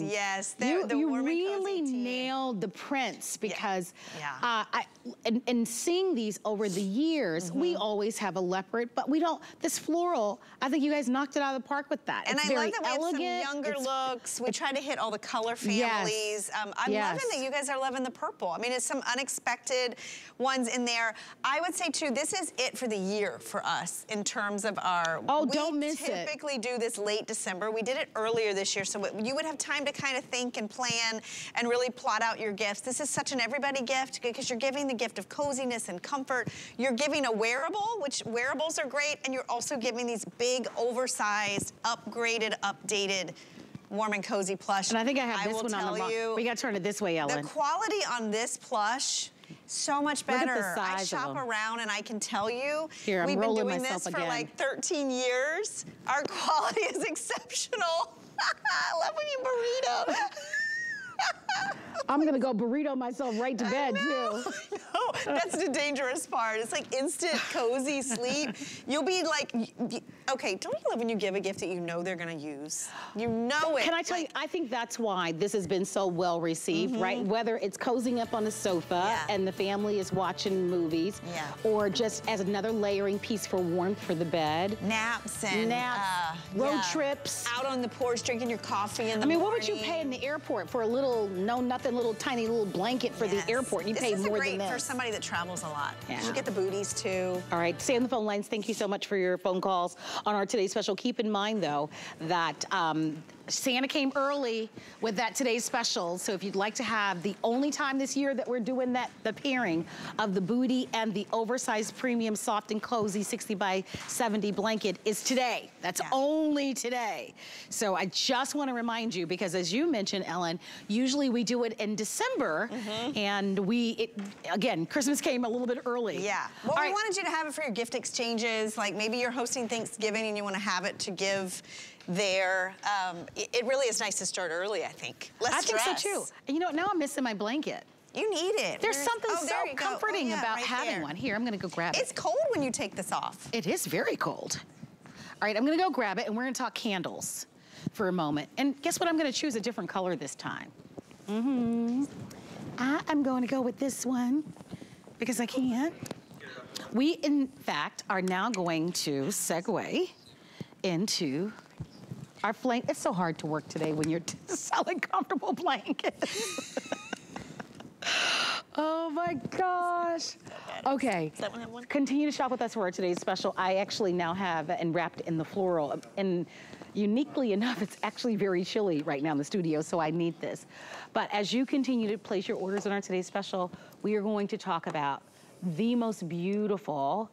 team. Yes, you, the you warm and cozy really nailed the prints because Yeah. Uh, I, and, and seeing these over the years, we Mm-hmm. always have a leopard, but we don't. This floral, I think you guys knocked it it out of the park with that. And it's I love that we elegant. have some younger It's- looks. We try to hit all the color Yes. families. Um, I'm Yes. loving that you guys are loving the purple. I mean, it's some unexpected ones in there. I would say too, this is it for the year for us in terms of our. Oh, we don't miss it. typically do this late December. We did it earlier this year, so you would have time to kind of think and plan and really plot out your gifts. This is such an everybody gift because you're giving the gift of coziness and comfort. You're giving a wearable, which wearables are great, and you're also giving these big, oversized, upgraded, updated, warm and cozy plush. And I think I have this will one on the you, We got to turn it this way, Ellen. the quality on this plush, so much Look at the better. I shop around and I can tell you, Here, I'm we've been doing this for again. like 13 years. Our quality is exceptional. I love when you burrito. I'm gonna go burrito myself right to bed too. no, that's the dangerous part. It's like instant cozy sleep. You'll be like, okay, don't you love when you give a gift that you know they're gonna use? You know it. Can I tell you, I think that's why this has been so well received, right? Whether it's cozying up on the sofa Yeah. and the family is watching movies, Yeah. or just as another layering piece for warmth for the bed. naps and Naps, uh, road yeah. trips. out on the porch drinking your coffee in the I mean, what would you pay in the airport for a little, no nothing, little tiny little blanket for Yes. the airport? You this pay more than this. for somebody that travels a lot. You Yeah. should get the booties too. All right, stay on the phone lines. Thank you so much for your phone calls on our today's special. Keep in mind, though, that um, Santa came early with that today's special. So if you'd like to have the only time this year that we're doing that, the pairing of the booty and the oversized premium soft and cozy 60 by 70 blanket is today. That's Yeah. only today. So I just want to remind you, because as you mentioned, Ellen, usually we do it in December, mm-hmm. and we, it, again, Christmas came a little bit early. Yeah. Well, All we right. wanted you to have it for your gift exchanges. Like maybe you're hosting Thanksgiving and you want to have it to give there. Um, it, really is nice to start early, I think. Less I think so too. And you know what? Now I'm missing my blanket. You need it. There's Where's- something oh, so go. Oh, comforting yeah, about right having there. one. Here, I'm gonna go grab It's it. It's cold when you take this off. It is very cold. All right, I'm gonna go grab it and we're gonna talk candles for a moment. And guess what? I'm gonna choose a different color this time. Mm-hmm. I am going to go with this one because I can. We, in fact, are now going to segue into our flame. It's so hard to work today when you're selling comfortable blankets. oh my gosh. Okay. that one have one? Continue to shop with us for our today's special. I actually now have and wrapped in the floral. And uniquely enough, it's actually very chilly right now in the studio, so I need this. But as you continue to place your orders on our today's special, we are going to talk about the most beautiful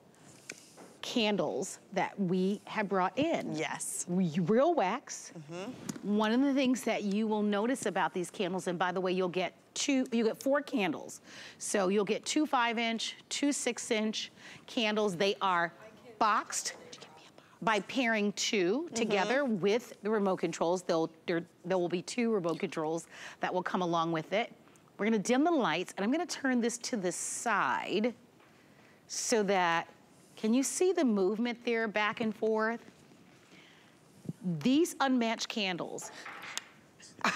candles that we have brought in. Yes. Real wax. Mm-hmm. One of the things that you will notice about these candles, and by the way, you'll get two, you get four candles. So you'll get two five inch, two six inch candles. They are boxed by pairing 2 together mm-hmm. with the remote controls. They'll, there, there will be two remote controls that will come along with it. We're gonna dim the lights and I'm gonna turn this to the side so that, can you see the movement there back and forth? These unmatched candles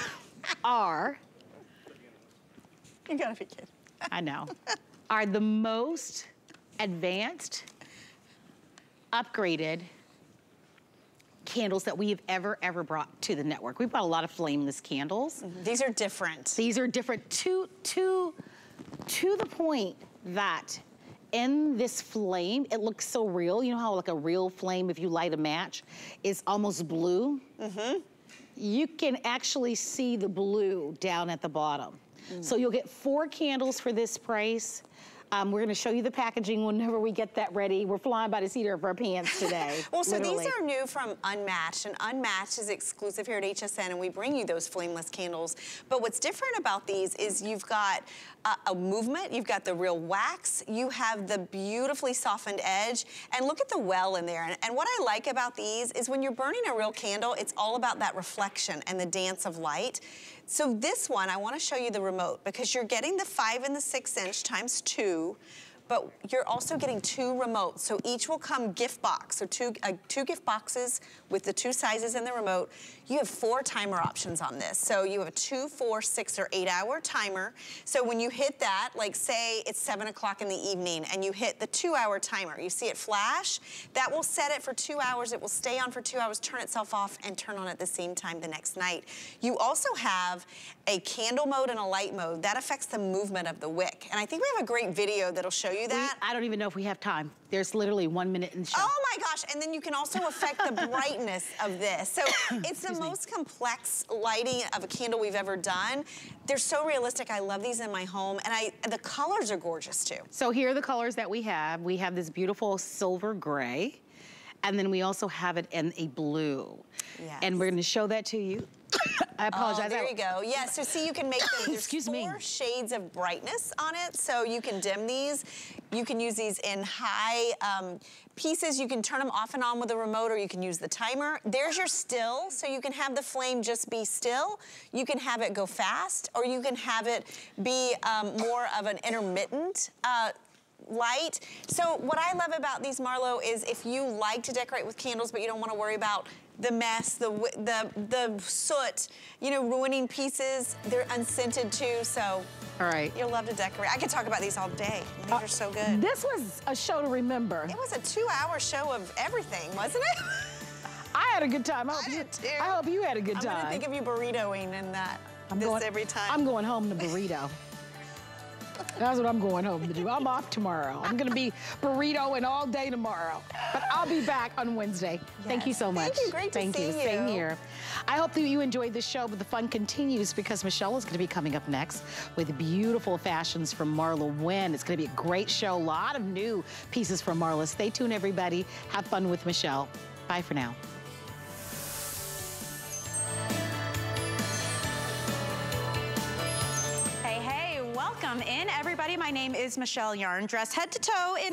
are, You gotta be kidding. I know, are the most advanced, upgraded candles that we have ever, ever brought to the network. We've brought a lot of flameless candles. Mm-hmm. These are different. These are different to, to, to the point that in this flame, it looks so real. You know how like a real flame, if you light a match, is almost blue? Mm-hmm. You can actually see the blue down at the bottom. So you'll get four candles for this price. Um, we're gonna show you the packaging whenever we get that ready. We're flying by the seat of our pants today. Well, so literally. these are new from Unmatched, and Unmatched is exclusive here at HSN, and we bring you those flameless candles. But what's different about these is you've got a, a movement, you've got the real wax, you have the beautifully softened edge, and look at the well in there. And, and what I like about these is when you're burning a real candle, it's all about that reflection and the dance of light. So this one, I wanna show you the remote because you're getting the five and the six inch times two, but you're also getting two remotes. So each will come gift box. So two, uh, two gift boxes with the two sizes and the remote. You have four timer options on this. So you have a two, four, six, or eight hour timer. So when you hit that, like say it's seven o'clock in the evening and you hit the two hour timer, you see it flash, that will set it for two hours. It will stay on for two hours, turn itself off, and turn on at the same time the next night. You also have a candle mode and a light mode. That affects the movement of the wick. And I think we have a great video that'll show you that. We, I don't even know if we have time. There's literally one minute in the show. Oh my gosh, and then you can also affect the brightness of this. So it's the most complex lighting of a candle we've ever done. They're so realistic. I love these in my home, and I the colors are gorgeous too. So here are the colors that we have. We have this beautiful silver gray, and then we also have it in a blue. Yes. And we're gonna show that to you. I apologize. Oh, there you go. Yeah, so see, you can make them, Excuse four me. shades of brightness on it, so you can dim these. You can use these in high um, pieces. You can turn them off and on with a remote, or you can use the timer. There's your still, so you can have the flame just be still. You can have it go fast, or you can have it be um, more of an intermittent uh, light. So what I love about these Marlo is if you like to decorate with candles, but you don't want to worry about the mess, the, the, the soot, you know, ruining pieces. They're unscented too, so all right. You'll love to decorate. I could talk about these all day. These uh, are so good. This was a show to remember. It was a two-hour show of everything, wasn't it? I had a good time. I hope, I you, I hope you had a good I'm time. I'm gonna think of you burritoing in that. I'm this going, every time. I'm going home to burrito. That's what I'm going home to do. I'm off tomorrow. I'm gonna be burritoing all day tomorrow. But I'll be back on Wednesday. Yes. Thank you so much. Thank you, great Thank to you. see you. Same here. I hope that you enjoyed the show, but the fun continues because Michelle is gonna be coming up next with beautiful fashions from Marla Wynne. It's gonna be a great show. A lot of new pieces from Marla. Stay tuned, everybody. Have fun with Michelle. Bye for now. Welcome in, everybody. My name is Michelle Yarn, dressed head to toe in